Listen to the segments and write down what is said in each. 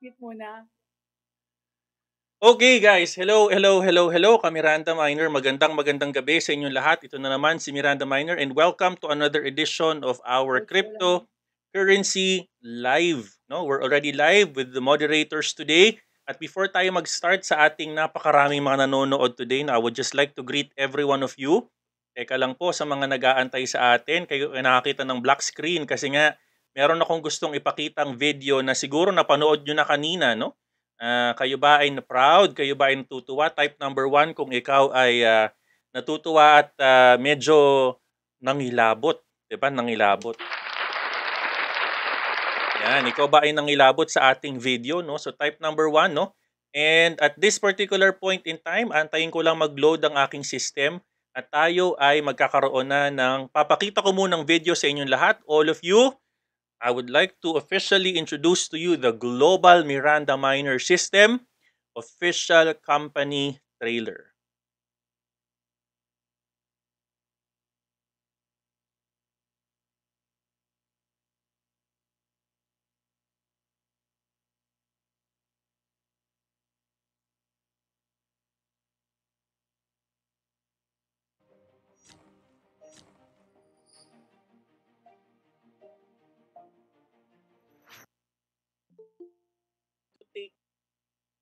Mute muna. Okay guys, hello, hello, hello, hello. Kami Miranda Miner. Magandang magandang gabi sa inyong lahat. Ito na naman si Miranda Miner and welcome to another edition of our cryptocurrency live. No, we're already live with the moderators today. At before tayo mag-start sa ating napakaraming mga nanonood today, no, I would just like to greet every one of you. Teka lang po sa mga nag-aantay sa atin, kayo ay nakakita ng black screen kasi nga meron akong gustong ipakitang video na siguro napanood nyo na kanina, no? Uh, kayo ba ay proud? Kayo ba ay natutuwa? Type number one kung ikaw ay uh, natutuwa at uh, medyo nangilabot. Di ba? Nangilabot. Yan, ikaw ba ay nangilabot sa ating video, no? So type number one, no? And at this particular point in time, antayin ko lang mag-load ang aking system at tayo ay magkakaroon na ng, papakita ko munang video sa inyong lahat, all of you, I would like to officially introduce to you the Global Miranda Miner System official company trailer.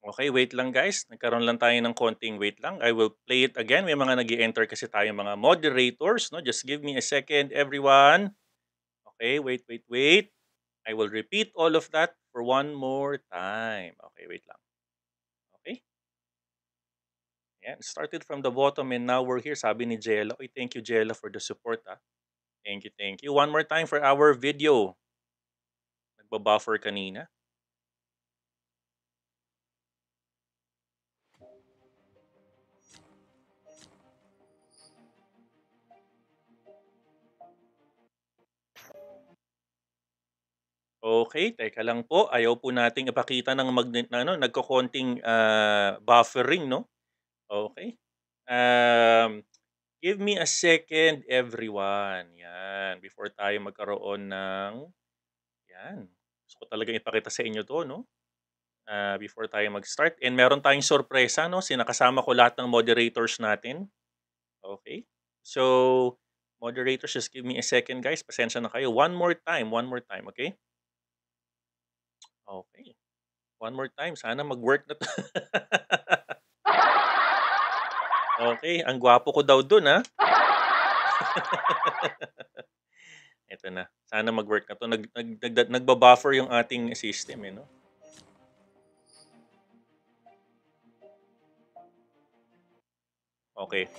Okay, wait lang guys. Nagkaroon lang tayo ng konting wait lang. I will play it again. May mga nag enter kasi tayo mga moderators. No? Just give me a second, everyone. Okay, wait, wait, wait. I will repeat all of that for one more time. Okay, wait lang. Okay. Ayan, started from the bottom and now we're here. Sabi ni Jella. Oy, thank you Jella for the support ah. Thank you, thank you. One more time for our video. Nagbabuffer kanina. Okay, teka lang po. Ayaw po nating ipakita ng mag na ano, nagkokonting ah, buffering, no? Okay. Um, give me a second, everyone. Yan. Before tayo magkaroon ng... Yan. Gusto ko talagang ipakita sa inyo to, no? Ah, before tayo mag-start. And meron tayong sorpresa, no? Sinakasama ko lahat ng moderators natin. Okay. So, moderators, just give me a second, guys. Pasensya na kayo. One more time. One more time, okay? Okay. One more time. Sana mag-work na 'to. Okay, ang gwapo ko daw dun, ah. Eto na. Sana mag-work na 'to. Nag nag nagda nagba-buffer yung ating system, eh, no? Okay.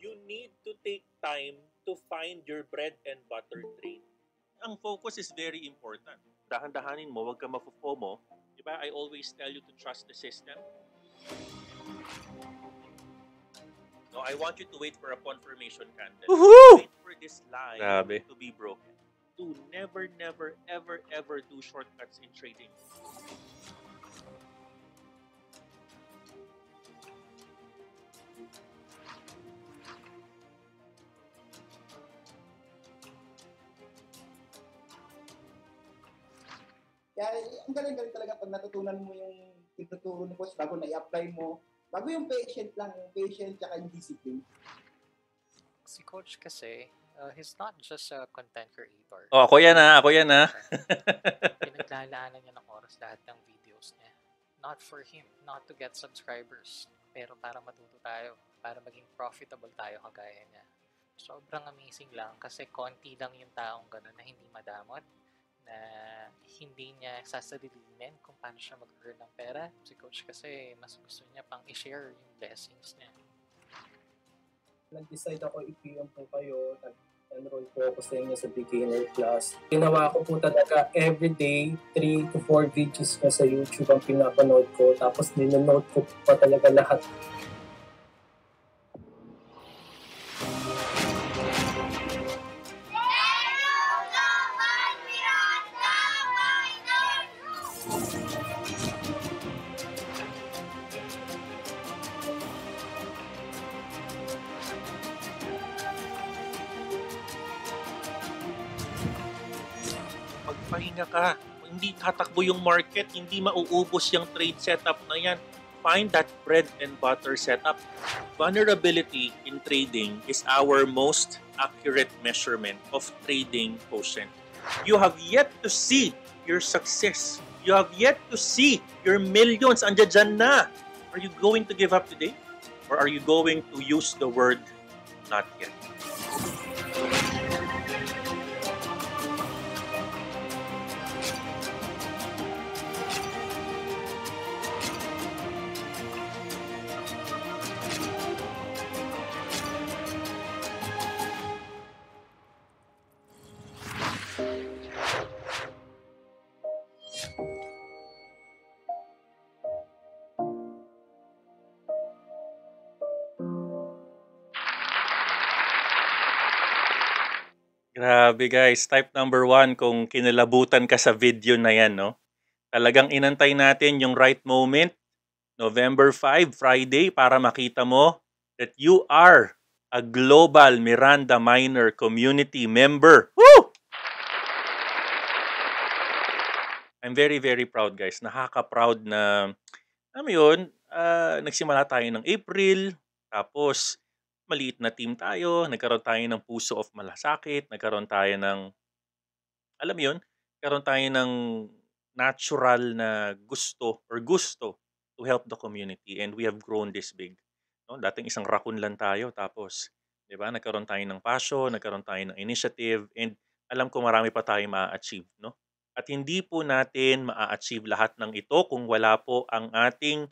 You need to take time to find your bread and butter trade. Ang focus is very important. Dahan-dahanin mo, 'wag kang mafo-FOMO. 'Di ba? I always tell you to trust the system. No, I want you to wait for a confirmation candle. Woohoo! Wait for this line Grabe. to be broken. To never, never, ever, ever do shortcuts in trading. Kaya ang galing-galing talaga pag natutunan mo yung tinuturo ni Coach bago na i-apply mo. Bago yung patient lang, yung patient tsaka yung discipline. Si Coach kasi, uh, he's not just a content creator. Oh, ako yan ah, ako yan ah. Pinaglalaanan niya ng oras lahat ng videos niya. Not for him, not to get subscribers, pero para matuto tayo, para maging profitable tayo kagaya niya. Sobrang amazing lang kasi konti lang yung taong gano'n na hindi madamot, na hindi niya sasalilinin kung paano siya mag-earn ng pera. Si Coach kasi mas gusto niya pang i-share yung blessings niya. nag-decide ako i-PM po kayo, nag-enroll po ako sa inyo sa beginner class. Ginawa ko po talaga everyday, 3 to 4 videos na sa YouTube ang pinapanood ko. Tapos ninanote ko pa talaga lahat. Magpahinga ka. Hindi tatakbo yung market, hindi mauubos yung trade setup na yan. Find that bread and butter setup. Vulnerability in trading is our most accurate measurement of trading quotient. You have yet to see your success. You have yet to see your millions. Andiyan dyan na. Are you going to give up today? Or are you going to use the word not yet? Grabe guys, type number one kung kinalabutan ka sa video na yan, no? Talagang inantay natin yung right moment, November 5, Friday, para makita mo that you are a global Miranda Minor community member. Woo! I'm very, very proud guys. Nakaka-proud na, alam mo yun, ah, nagsimula tayo ng April, tapos maliit na team tayo, nagkaroon tayo ng puso of malasakit, nagkaroon tayo ng, alam mo yun, nagkaroon tayo ng natural na gusto or gusto to help the community and we have grown this big. No? Dating isang raccoon lang tayo tapos, 'di ba? Nagkaroon tayo ng passion, nagkaroon tayo ng initiative and alam ko marami pa tayong ma-achieve, no? At hindi po natin ma-achieve lahat ng ito kung wala po ang ating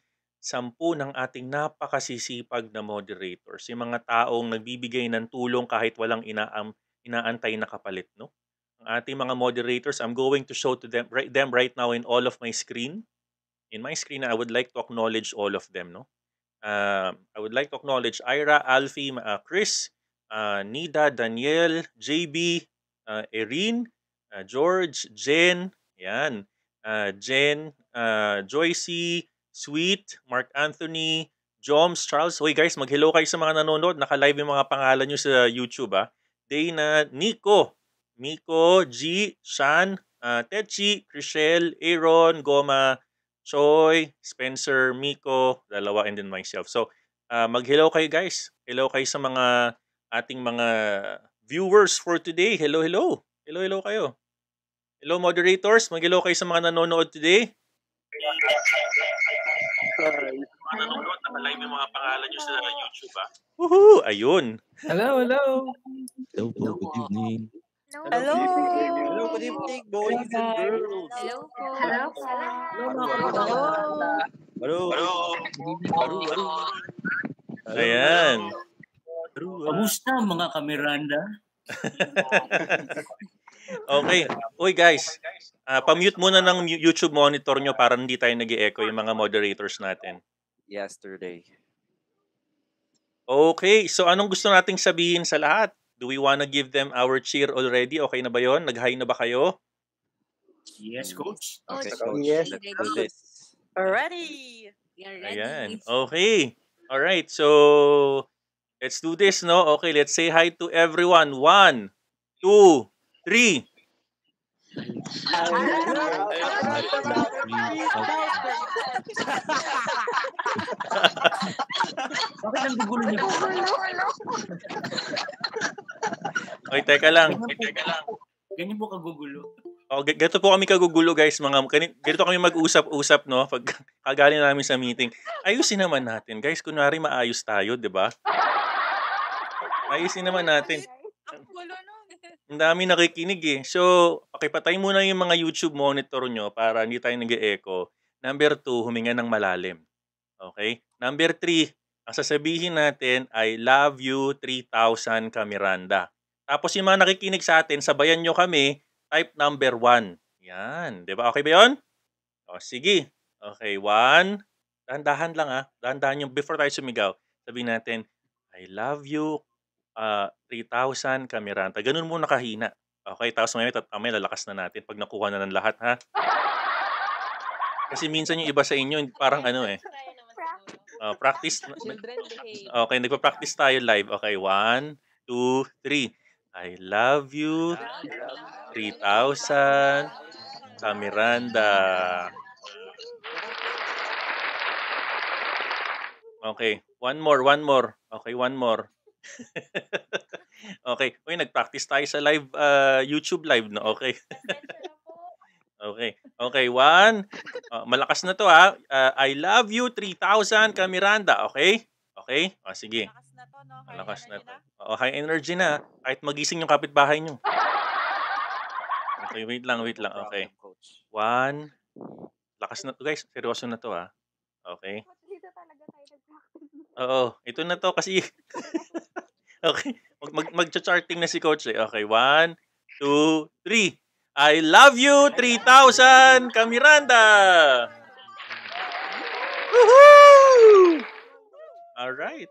sampu ng ating napakasisipag na moderators, yung mga taong nagbibigay ng tulong kahit walang inaam, inaantay na kapalit, no? Ang ating mga moderators, I'm going to show to them right, them right now in all of my screen. In my screen, I would like to acknowledge all of them, no? Uh, I would like to acknowledge Ira, Alfie, uh, Chris, uh, Nida, Daniel, JB, uh, Erin, uh, George, Jen, yan, uh, Jen, uh, Joycey, Sweet, Mark Anthony, Joms, Charles. Hoy guys, mag-hello kayo sa mga nanonood. Naka-live yung mga pangalan nyo sa YouTube ah. Dana, Nico, Miko, G, Shan, uh, Techi, Chriselle, Aaron, Goma, Choi, Spencer, Miko, dalawa, and then myself. So, uh, mag-hello kayo guys. Hello kayo sa mga ating mga viewers for today. Hello, hello. Hello, hello kayo. Hello moderators, mag-hello kayo sa mga nanonood today. Mga nanonood, naka-live yung mga pangalan nyo sa YouTube ah. Woohoo! Ayun. Hello, hello. Hello po, good evening. Hello. Hello, good evening, boys and girls. Hello po. Hello, Hello. Hello. Hello. Ayan. Kamusta mga kamiranda? Okay. Uy guys, uh, pa-mute muna ng YouTube monitor nyo para hindi tayo nag echo yung mga moderators natin. Yesterday. Okay, so anong gusto nating sabihin sa lahat? Do we wanna give them our cheer already? Okay na ba yon? Nag-hi na ba kayo? Yes, coach. Okay, Coach. Yes. Let's do this. Ready. We are ready. Ayan. Okay. All right. So, let's do this, no? Okay, let's say hi to everyone. One, two, three. Bakit ang gugulo niyo? Okay, teka lang. Teka lang. Ganyan po kagugulo. Oh, g- ganito po kami kagugulo, guys. Mga, ganito kami mag-usap-usap, no? Pag kagaling namin sa meeting. Ayusin naman natin, guys. Kunwari maayos tayo, di ba? Ayusin naman natin. Ang gulo nun. Ang dami nakikinig eh. So, pakipatay muna yung mga YouTube monitor nyo para hindi tayo nag-echo. Number two, huminga ng malalim. Okay? Number three, ang sasabihin natin ay love you 3,000 Kamiranda. Tapos yung mga nakikinig sa atin, sabayan nyo kami, type number one. Yan. Di ba? Okay ba yun? O, sige. Okay, one. Dahan-dahan lang ah. Dahan-dahan yung before tayo sumigaw. Sabihin natin, I love you uh, 3,000 Kamiranta. Ganun muna kahina. Okay, tapos mamaya, tat- mamaya lalakas na natin pag nakuha na ng lahat, ha? Kasi minsan yung iba sa inyo, parang ano eh. Uh, practice. Children behave. Okay, nagpa-practice tayo live. Okay, one, two, three. I love you 3,000 Kamiranda. Okay, one more, one more. Okay, one more. okay, uy, nag-practice tayo sa live, uh, YouTube live, no? Okay. okay, okay, one. Uh, malakas na to, ha? Uh, I love you, 3,000 ka, Miranda, okay? Okay? O, sige. Lakas na to, no? High Malakas na to. Oo, high energy na. Kahit magising yung kapitbahay nyo. Okay, wait lang, wait lang. Okay. One. Lakas na to, guys. Seryoso na to, ha? Okay. Dito talaga tayo nag-practice. Oo, ito na to kasi Okay, mag mag magcha-charting na si coach eh. Okay, one, two, three. I love you 3000 Kamiranda. All right.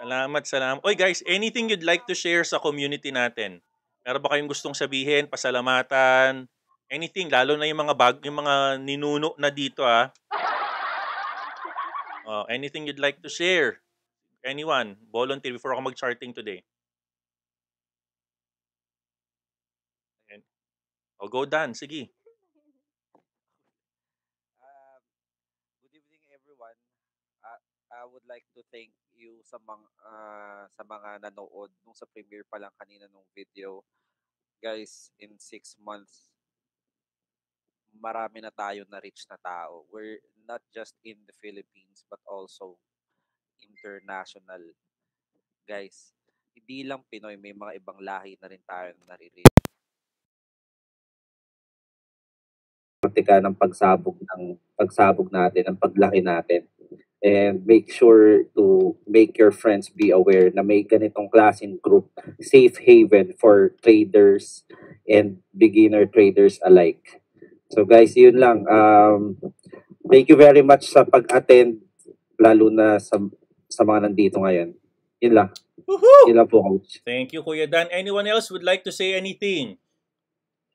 Salamat, salamat. Oy guys, anything you'd like to share sa community natin? Meron ba kayong gustong sabihin, pasalamatan, anything, lalo na yung mga bag, yung mga ninuno na dito ah. Oh, anything you'd like to share? Anyone? Volunteer before ako mag-charting today. Ayan. O, go Dan. Sige. Um, good evening, everyone. Uh, I would like to thank you sa mga ah, sa mga nanood nung sa premiere pa lang kanina nung video. Guys, in six months, marami na tayo na reach na tao. We're not just in the Philippines but also international. Guys, hindi lang Pinoy, may mga ibang lahi na rin tayo na nare-reach. praktika ng pagsabog ng pagsabog natin, ng paglaki natin. and make sure to make your friends be aware na may ganitong klaseng group, safe haven for traders and beginner traders alike. So guys, yun lang. Um, thank you very much sa pag-attend, lalo na sa, sa mga nandito ngayon. Yun lang. Woohoo! Yun lang po, coach. Thank you, Kuya Dan. Anyone else would like to say anything?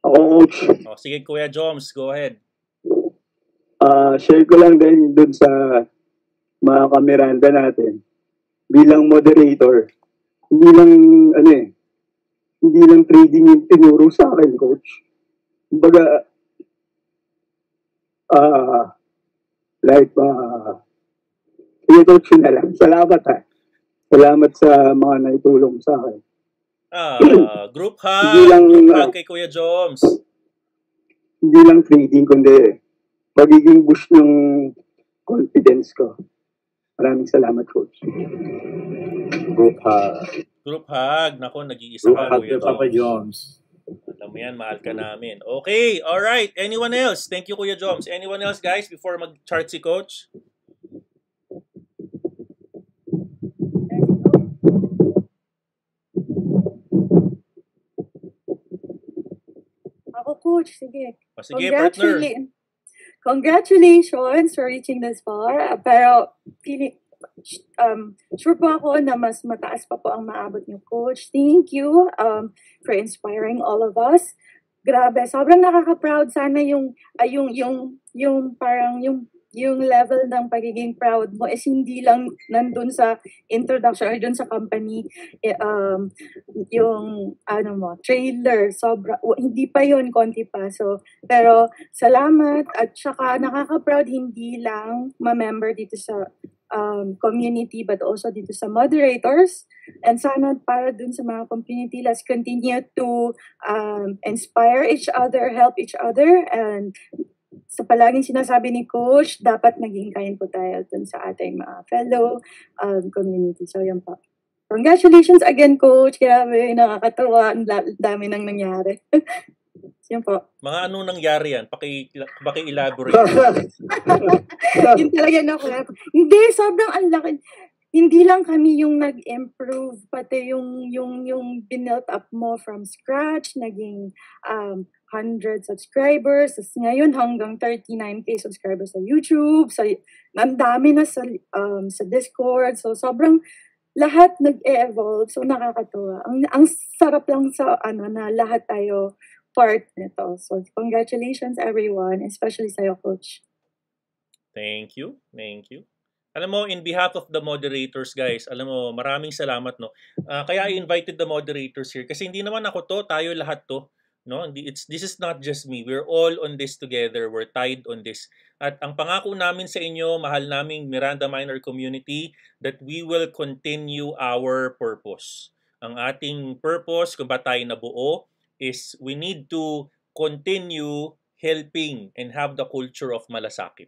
Ako, coach, O, sige, Kuya Joms, go ahead. ah share ko lang din dun sa mga kameranda natin. Bilang moderator, hindi lang, ano eh, hindi lang trading yung tinuro sa akin, coach. Kumbaga, ah, like, ah, sige, coach, yun na lang. Salamat ha. Salamat sa mga naitulong sa akin. Ah, group hug. Hindi lang, Group ah, hug kay Kuya Joms. hindi lang trading, kundi pagiging boost ng confidence ko. Maraming salamat, coach. Group hug. Group hug. Nako, nag-iisa Group ka, hug Kuya kay Papa Joms. Alam mo yan, mahal ka namin. Okay, alright. Anyone else? Thank you, Kuya Joms. Anyone else, guys, before mag-chart si Coach? Ako, coach. Sige. O, sige, partner. Congratulations for reaching this far. Pero, feeling, um, sure po ako na mas mataas pa po ang maabot niyo, coach. Thank you um, for inspiring all of us. Grabe, sobrang nakaka-proud sana yung, ah, yung, yung, yung parang yung yung level ng pagiging proud mo is hindi lang nandun sa introduction or dun sa company eh, um, yung ano mo trailer sobra hindi pa yun konti pa so pero salamat at saka nakaka-proud hindi lang ma-member dito sa um, community but also dito sa moderators and sana para dun sa mga community let's continue to um, inspire each other help each other and sa palaging sinasabi ni Coach, dapat naging kind po tayo dun sa ating mga fellow um, community. So, yan po. Congratulations again, Coach. Grabe, nakakatuwa. Ang dami nang nangyari. yan po. Mga ano nangyari yan? Paki, paki-elaborate. Yun talaga na Hindi, sobrang ang laki. Hindi lang kami yung nag-improve, pati yung, yung, yung binuilt up mo from scratch, naging um, 100 subscribers, tapos ngayon hanggang 39k subscribers sa YouTube, sa, ang dami na sa, um, sa Discord, so sobrang lahat nag-evolve, so nakakatuwa. Ang, ang sarap lang sa ano na lahat tayo part nito. So congratulations everyone, especially sa'yo, Coach. Thank you. Thank you. Alam mo, in behalf of the moderators, guys, alam mo, maraming salamat, no? Ah, kaya I invited the moderators here kasi hindi naman ako to, tayo lahat to. No, it's this is not just me. We're all on this together. We're tied on this. At ang pangako namin sa inyo, mahal naming Miranda Minor community, that we will continue our purpose. Ang ating purpose, kung ba tayo nabuo, is we need to continue helping and have the culture of malasakit.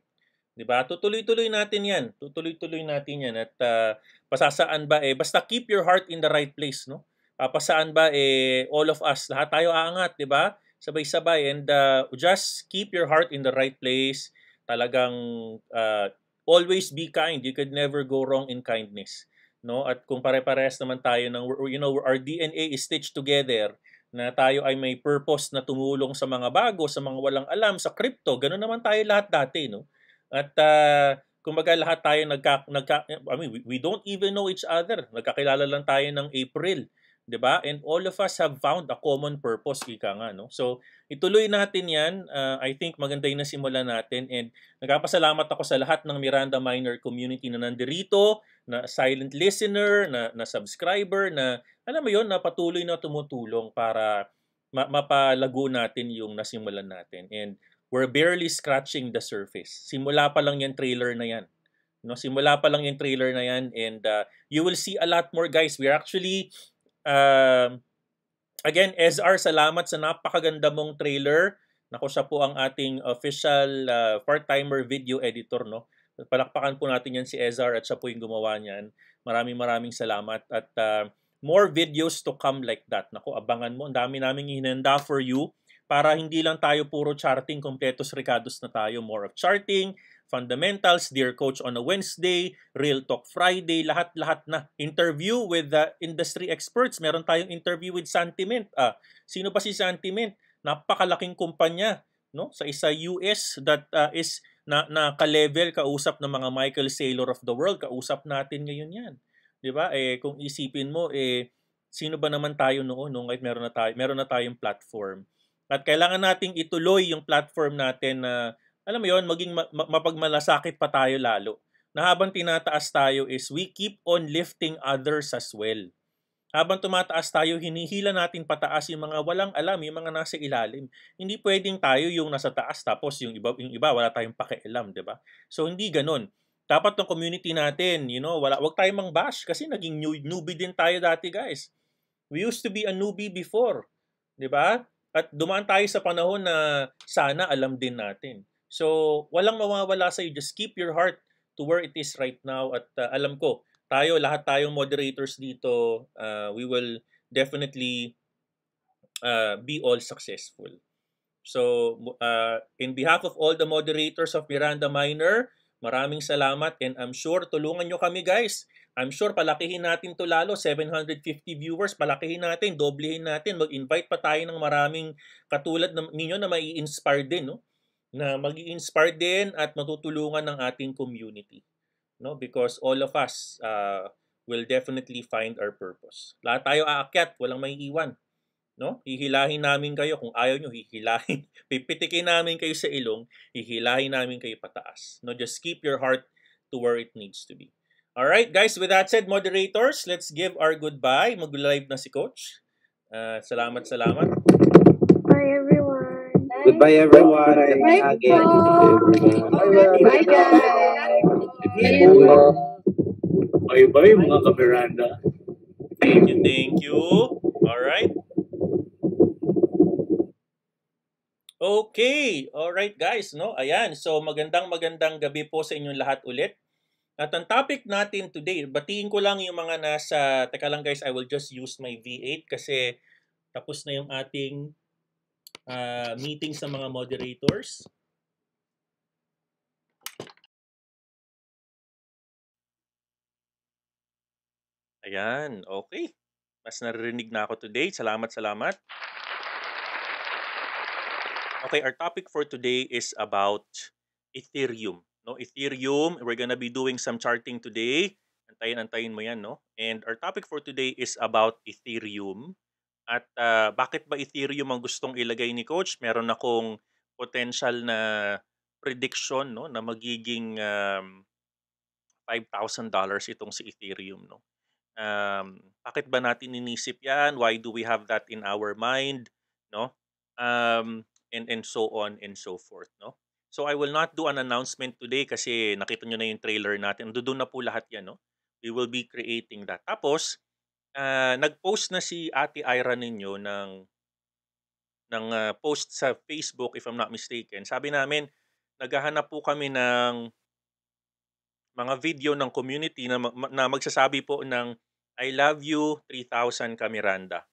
'Di ba? Tutuloy-tuloy natin 'yan. Tutuloy-tuloy natin 'yan at ah, pasasaan ba eh basta keep your heart in the right place, no? Pasaan ba eh all of us, lahat tayo aangat, 'di ba? Sabay-sabay and ah, just keep your heart in the right place. Talagang ah, always be kind. You could never go wrong in kindness, no? At kung pare-parehas naman tayo ng you know, our DNA is stitched together na tayo ay may purpose na tumulong sa mga bago, sa mga walang alam, sa crypto. Ganun naman tayo lahat dati, no? At uh, kumbaga lahat tayo nagka, nagka I mean, we, we don't even know each other. Nagkakilala lang tayo ng April, 'di ba? And all of us have found a common purpose, ika nga, no? So, ituloy natin 'yan. Uh, I think maganda 'yung nasimulan natin and nagpapasalamat ako sa lahat ng Miranda Minor community na nandirito, na silent listener, na, na subscriber, na alam mo 'yon, na patuloy na tumutulong para ma- mapalago natin yung nasimulan natin. And we're barely scratching the surface. Simula pa lang yung trailer na yan. No, simula pa lang yung trailer na yan and uh, you will see a lot more guys. We're actually um again, SR, salamat sa napakaganda mong trailer. Nako siya po ang ating official uh, part-timer video editor, no? Palakpakan po natin yan si Ezar at siya po yung gumawa niyan. Maraming maraming salamat at uh, more videos to come like that. Nako, abangan mo. Ang dami naming hinanda for you para hindi lang tayo puro charting, completos recados na tayo. More of charting, Fundamentals, Dear Coach on a Wednesday, Real Talk Friday, lahat-lahat na. Interview with the industry experts. Meron tayong interview with Santiment. Ah, sino ba si Santiment? Napakalaking kumpanya no sa isa US that uh, is na na-level kausap ng mga Michael Saylor of the world. Kausap natin ngayon 'yan. 'Di ba? Eh kung isipin mo eh sino ba naman tayo noon nung kahit meron na tayo meron na tayong platform. At kailangan nating ituloy yung platform natin na alam mo yon maging ma- mapagmalasakit pa tayo lalo. Na habang tinataas tayo is we keep on lifting others as well. Habang tumataas tayo, hinihila natin pataas yung mga walang alam, yung mga nasa ilalim. Hindi pwedeng tayo yung nasa taas tapos yung iba, yung iba wala tayong pakialam, di ba? So hindi ganun. Dapat ng community natin, you know, wala, wag tayong mang bash kasi naging new, newbie din tayo dati, guys. We used to be a newbie before, di ba? At dumaan tayo sa panahon na sana alam din natin. So, walang mawawala sa iyo. Just keep your heart to where it is right now. At uh, alam ko, tayo, lahat tayong moderators dito, uh, we will definitely uh, be all successful. So, uh, in behalf of all the moderators of Miranda Minor, maraming salamat and I'm sure tulungan nyo kami guys. I'm sure palakihin natin to lalo, 750 viewers, palakihin natin, doblehin natin, mag-invite pa tayo ng maraming katulad ng, ninyo na mai-inspire din, no? na mag inspire din at matutulungan ng ating community no because all of us uh, will definitely find our purpose lahat tayo aakyat walang may iwan no hihilahin namin kayo kung ayaw nyo hihilahin pipitikin namin kayo sa ilong hihilahin namin kayo pataas no just keep your heart to where it needs to be all right guys with that said moderators let's give our goodbye mag-live na si coach uh, salamat salamat Bye everyone. Goodbye everyone. Bye Again. Bye guys. Bye-bye mga kameranda. Thank you, thank you. All right. Okay, all right guys, no? Ayan, so magandang magandang gabi po sa inyong lahat ulit. At ang topic natin today, batiin ko lang yung mga nasa, teka lang guys, I will just use my V8 kasi tapos na yung ating uh, meeting sa mga moderators. Ayan, okay. Mas naririnig na ako today. Salamat, salamat. Okay, our topic for today is about Ethereum. No, Ethereum, we're gonna be doing some charting today. Antayin, antayin mo yan, no? And our topic for today is about Ethereum. At uh, bakit ba Ethereum ang gustong ilagay ni Coach? Meron akong potential na prediction, no, na magiging um, $5,000 itong si Ethereum, no? Um, bakit ba natin inisip yan? Why do we have that in our mind? No? Um, and, and so on and so forth. No? So I will not do an announcement today kasi nakita nyo na yung trailer natin. Doon na po lahat yan. No? We will be creating that. Tapos, uh, nag-post na si Ate Ira ninyo ng ng uh, post sa Facebook if I'm not mistaken. Sabi namin, naghahanap po kami ng mga video ng community na, na magsasabi po ng I love you 3,000 Kamiranda.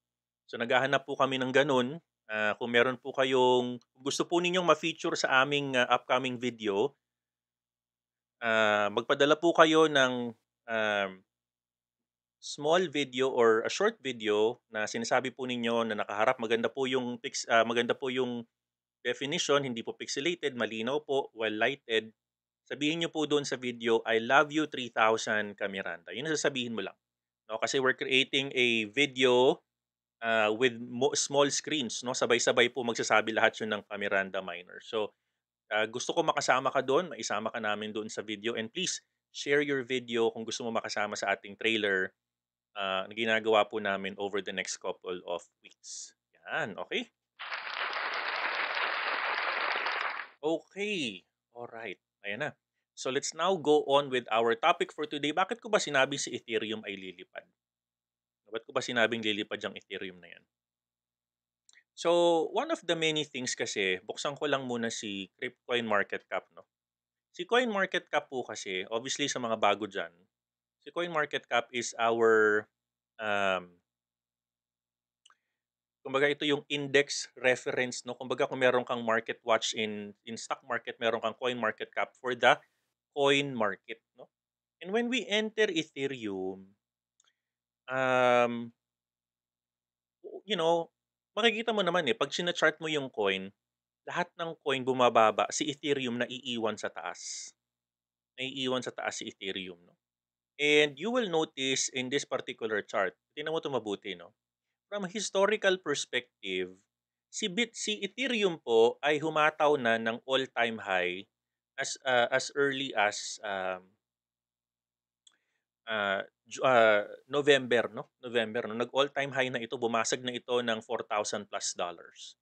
So naghahanap po kami ng ganun. Uh, kung meron po kayong gusto po ninyong ma-feature sa aming uh, upcoming video, uh, magpadala po kayo ng um, small video or a short video na sinasabi po ninyo na nakaharap maganda po yung pix, uh, maganda po yung definition, hindi po pixelated, malinaw po, well lighted sabihin nyo po doon sa video, I love you 3,000 Kamiranda. Yun ang sasabihin mo lang. No? Kasi we're creating a video uh, with mo- small screens. No? Sabay-sabay po magsasabi lahat yun ng Kamiranda Minor. So, uh, gusto ko makasama ka doon, maisama ka namin doon sa video. And please, share your video kung gusto mo makasama sa ating trailer uh, na ginagawa po namin over the next couple of weeks. Yan, okay? Okay. Alright. Ayan na. So let's now go on with our topic for today. Bakit ko ba sinabi si Ethereum ay lilipad? Bakit ko ba sinabing lilipad yung Ethereum na yan? So, one of the many things kasi, buksan ko lang muna si Cryptcoin Market Cap, no? Si Coin Market Cap po kasi, obviously sa mga bago dyan, si Coin Market Cap is our um, Kumbaga ito yung index reference, no? Kumbaga kung meron kang market watch in in stock market, meron kang coin market cap for the coin market, no? And when we enter Ethereum, um, you know, makikita mo naman eh, pag sina-chart mo yung coin, lahat ng coin bumababa, si Ethereum naiiwan sa taas. Naiiwan sa taas si Ethereum, no? And you will notice in this particular chart, tingnan mo ito mabuti, no? From historical perspective, si Bit, si Ethereum po ay humataw na ng all-time high as uh, as early as um, uh, uh, November, no? November, no? Nag all-time high na ito, bumasag na ito ng 4,000 plus dollars.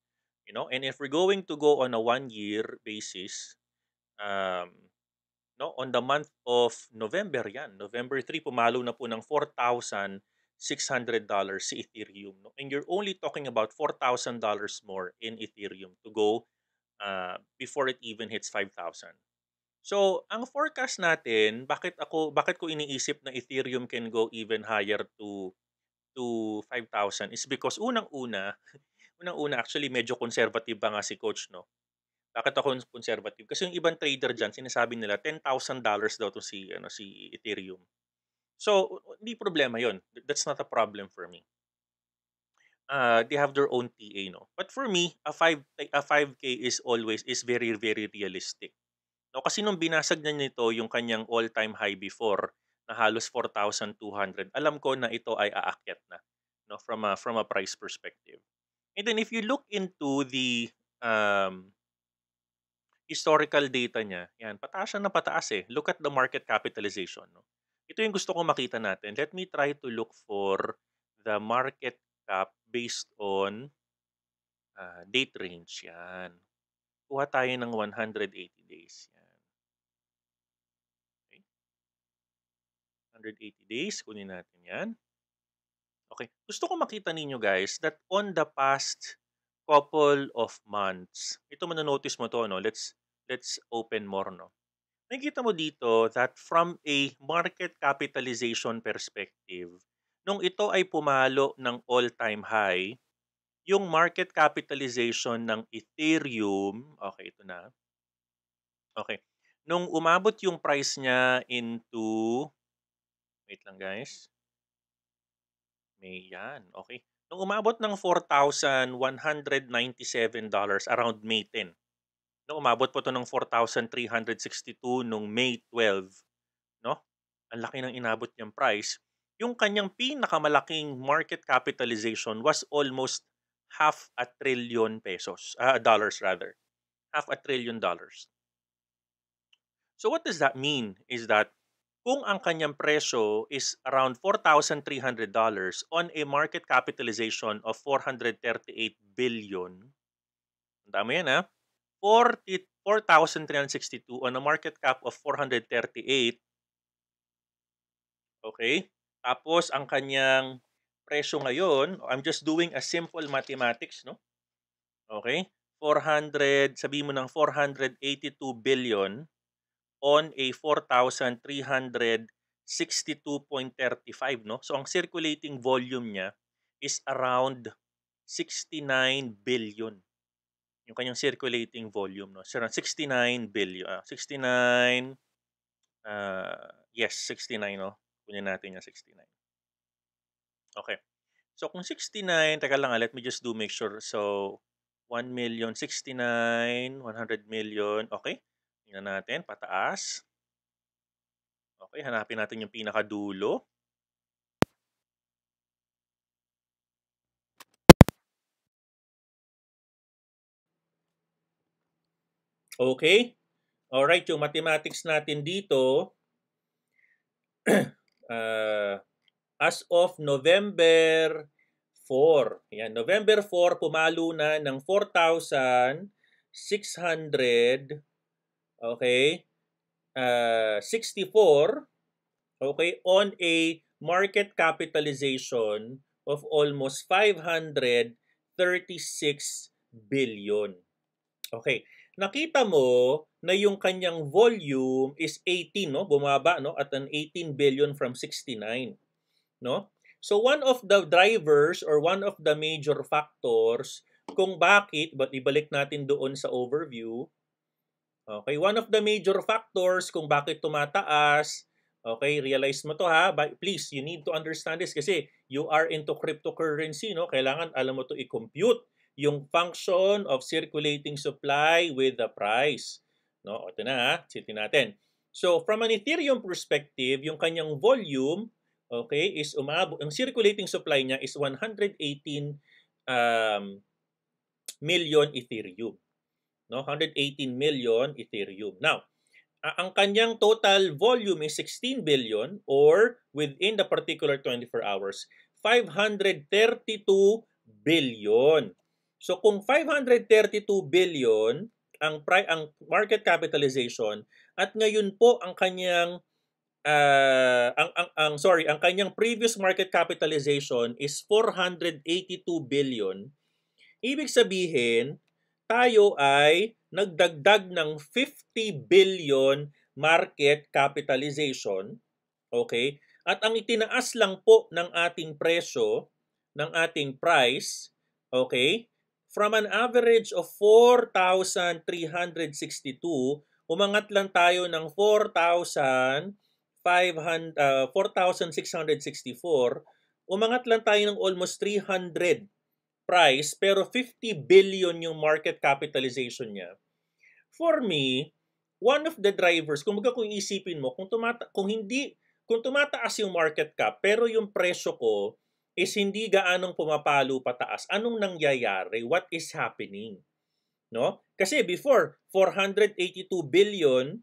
You know, and if we're going to go on a one-year basis, um, no, on the month of November yan, November 3, pumalo na po ng 4,600 dollars si Ethereum. No? And you're only talking about 4,000 dollars more in Ethereum to go uh, before it even hits 5,000. So, ang forecast natin, bakit ako bakit ko iniisip na Ethereum can go even higher to to 5,000 is because unang-una, unang-una actually medyo conservative pa nga si coach no. Bakit ako conservative? Kasi yung ibang trader diyan sinasabi nila $10,000 daw to si ano si Ethereum. So, hindi problema 'yon. That's not a problem for me. Uh, they have their own TA no. But for me, a 5 a 5k is always is very very realistic. No, kasi nung binasag na nito yung kanyang all-time high before na halos 4,200, alam ko na ito ay aakyat na no from a from a price perspective. And then if you look into the um, historical data niya, yan, pataas siya na pataas eh. Look at the market capitalization. No? Ito yung gusto kong makita natin. Let me try to look for the market cap based on uh, date range. Yan. Kuha tayo ng 180 days. 180 days. Kunin natin yan. Okay. Gusto ko makita ninyo guys that on the past couple of months, ito manonotice mo to, no? Let's, let's open more, no? Nakikita mo dito that from a market capitalization perspective, nung ito ay pumalo ng all-time high, yung market capitalization ng Ethereum, okay, ito na. Okay. Nung umabot yung price niya into Wait lang guys. May yan. Okay. Nung umabot ng $4,197 around May 10. Nung umabot po to ng 4,362 nung May 12. No? Ang laki ng inabot niyang price. Yung kanyang pinakamalaking market capitalization was almost half a trillion pesos. Uh, dollars rather. Half a trillion dollars. So what does that mean? Is that kung ang kanyang presyo is around $4,300 on a market capitalization of 438 billion, tama yan ha, 4,362 on a market cap of 438, okay, tapos ang kanyang presyo ngayon, I'm just doing a simple mathematics, no? Okay? 400, sabi mo ng 482 billion on a 4,362.35 no. So ang circulating volume niya is around 69 billion. Yung kanyang circulating volume no. So around 69 billion. Uh, 69 uh, yes, 69 no. Kunin natin yung 69. Okay. So kung 69, teka lang, let me just do make sure. So 1 million, 69, 100 million, okay. Tingnan natin, pataas. Okay, hanapin natin yung pinakadulo. Okay? Alright, yung mathematics natin dito, uh, as of November 4, yan, November 4, pumalo na ng 4,600 okay, uh, 64, okay, on a market capitalization of almost 536 billion. Okay, nakita mo na yung kanyang volume is 18, no? Bumaba, no? At an 18 billion from 69, no? So one of the drivers or one of the major factors kung bakit, but ibalik natin doon sa overview, okay, one of the major factors kung bakit tumataas, okay, realize mo to ha, but please, you need to understand this kasi you are into cryptocurrency, no? Kailangan alam mo to i-compute yung function of circulating supply with the price. No, ito na ha, sitin natin. So, from an Ethereum perspective, yung kanyang volume, okay, is umabot, ang circulating supply niya is 118 um, million Ethereum. No, 118 million Ethereum. Now, ang kanyang total volume is 16 billion or within the particular 24 hours, 532 billion. So kung 532 billion ang pri ang market capitalization at ngayon po ang kanyang uh, ang, ang ang sorry, ang kanyang previous market capitalization is 482 billion. Ibig sabihin, tayo ay nagdagdag ng 50 billion market capitalization. Okay? At ang itinaas lang po ng ating presyo, ng ating price, okay, from an average of 4,362 umangat lang tayo ng 4,500 uh, 4,664 umangat lang tayo ng almost 300 price pero 50 billion yung market capitalization niya. For me, one of the drivers, kung baga kung isipin mo, kung tumata kung hindi kung tumataas yung market cap pero yung presyo ko is hindi gaanong pumapalo pataas, anong nangyayari? What is happening? No? Kasi before 482 billion,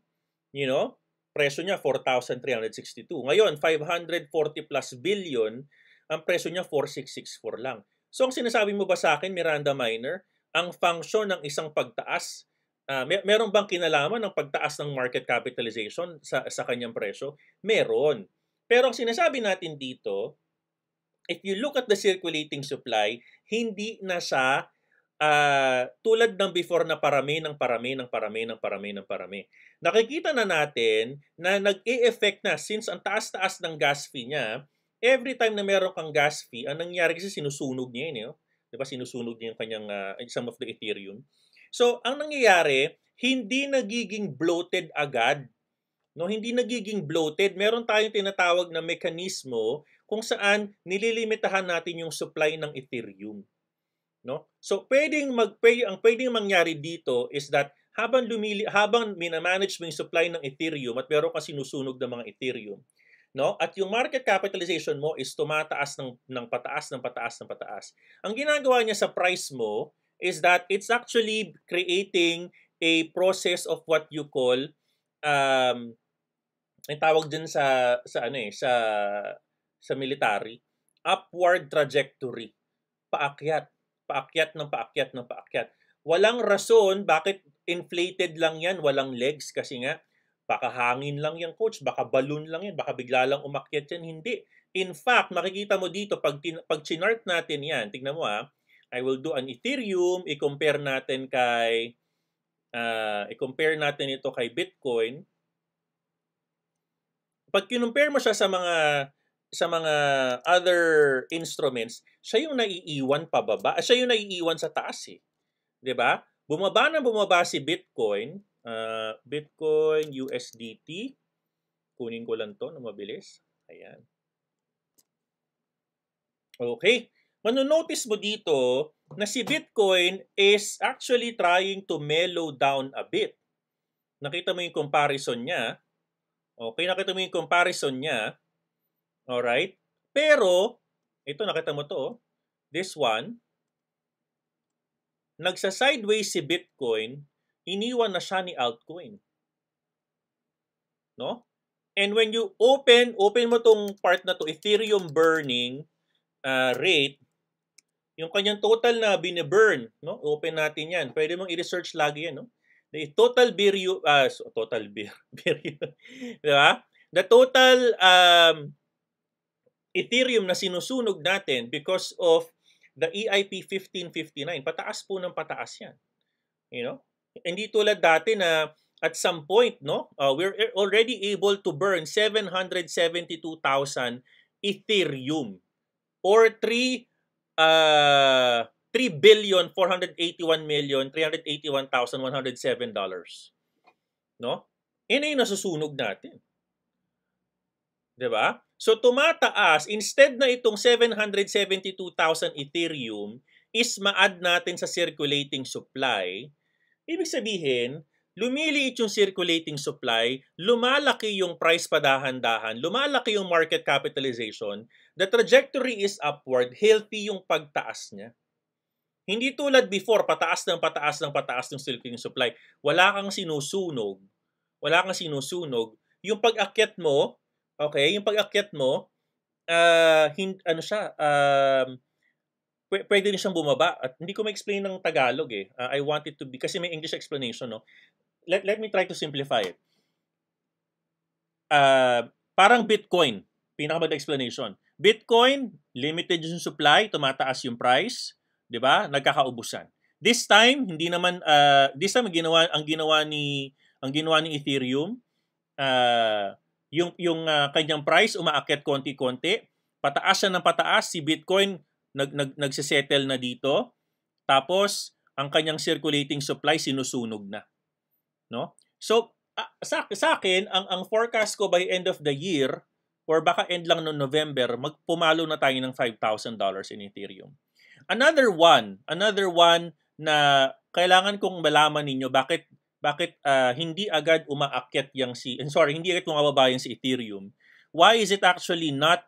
you know, presyo niya 4,362. Ngayon 540 plus billion, ang presyo niya 4664 lang. So ang sinasabi mo ba sa akin, Miranda Miner, ang function ng isang pagtaas, uh, may, meron bang kinalaman ng pagtaas ng market capitalization sa, sa kanyang presyo? Meron. Pero ang sinasabi natin dito, if you look at the circulating supply, hindi na siya uh, tulad ng before na parami ng parami ng parami ng parami ng parami. Nakikita na natin na nag-e-effect na since ang taas-taas ng gas fee niya, every time na meron kang gas fee, ang nangyari kasi sinusunog niya yun, eh, 'di ba? Sinusunog niya yung kanyang uh, some of the Ethereum. So, ang nangyayari, hindi nagiging bloated agad. No, hindi nagiging bloated. Meron tayong tinatawag na mekanismo kung saan nililimitahan natin yung supply ng Ethereum. No? So pwedeng mag ang pwedeng mangyari dito is that habang lumili habang minamanage mo yung supply ng Ethereum at meron kang sinusunog ng mga Ethereum, no? At yung market capitalization mo is tumataas ng ng pataas ng pataas ng pataas. Ang ginagawa niya sa price mo is that it's actually creating a process of what you call um ang tawag din sa sa ano eh sa sa military upward trajectory paakyat paakyat ng paakyat ng paakyat. Walang rason bakit inflated lang yan, walang legs kasi nga baka hangin lang yan coach, baka balloon lang yan, baka bigla lang umakyat yan, hindi. In fact, makikita mo dito pag tin- pag chinart natin yan, tingnan mo ha, I will do an Ethereum, i-compare natin kay uh, i-compare natin ito kay Bitcoin. Pag kinumpare mo siya sa mga sa mga other instruments, siya yung naiiwan pababa. Siya yung naiiwan sa taas eh. 'Di ba? Bumaba na bumaba si Bitcoin, uh, Bitcoin USDT. Kunin ko lang 'to na mabilis. Ayan. Okay. Mano-notice mo dito na si Bitcoin is actually trying to mellow down a bit. Nakita mo yung comparison niya. Okay, nakita mo yung comparison niya Alright? Pero, ito nakita mo to, oh. this one, nagsa-sideways si Bitcoin, iniwan na siya ni altcoin. No? And when you open, open mo tong part na to, Ethereum burning uh, rate, yung kanyang total na bine-burn, no? Open natin yan. Pwede mong i-research lagi yan, no? The total biryu, uh, total bir, biryu, di ba? The total um, Ethereum na sinusunog natin because of the EIP 1559. Pataas po ng pataas yan. You know? Hindi tulad dati na at some point, no, uh, we're already able to burn 772,000 Ethereum. or 3 uh 3 billion 481 million 381,107 dollars. No? Yan yung nasusunog natin. 'Di ba? So tumataas instead na itong 772,000 Ethereum is ma-add natin sa circulating supply. Ibig sabihin, lumiliit yung circulating supply, lumalaki yung price padahan-dahan, lumalaki yung market capitalization, the trajectory is upward, healthy yung pagtaas niya. Hindi tulad before, pataas ng pataas ng pataas ng circulating supply. Wala kang sinusunog. Wala kang sinusunog. Yung pag-akyat mo, okay, yung pag-akyat mo, uh, hin- ano siya, um, uh, pwede rin siyang bumaba. At hindi ko ma-explain ng Tagalog eh. Uh, I want it to be, kasi may English explanation, no? Let, let me try to simplify it. Uh, parang Bitcoin, pinakamaganda explanation. Bitcoin, limited yung supply, tumataas yung price, 'di ba? Nagkakaubusan. This time, hindi naman uh, this time ginawa ang ginawa ni ang ginawa ni Ethereum uh, yung yung uh, kanyang price umaakyat konti-konti, pataas siya ng pataas si Bitcoin nag, nag nagse-settle na dito. Tapos ang kanyang circulating supply sinusunog na. No? So uh, sa, sa akin ang ang forecast ko by end of the year or baka end lang no November, magpumalo na tayo ng $5,000 in Ethereum. Another one, another one na kailangan kong malaman ninyo bakit bakit uh, hindi agad umaakyat yang si sorry, hindi agad bumababa yung si Ethereum. Why is it actually not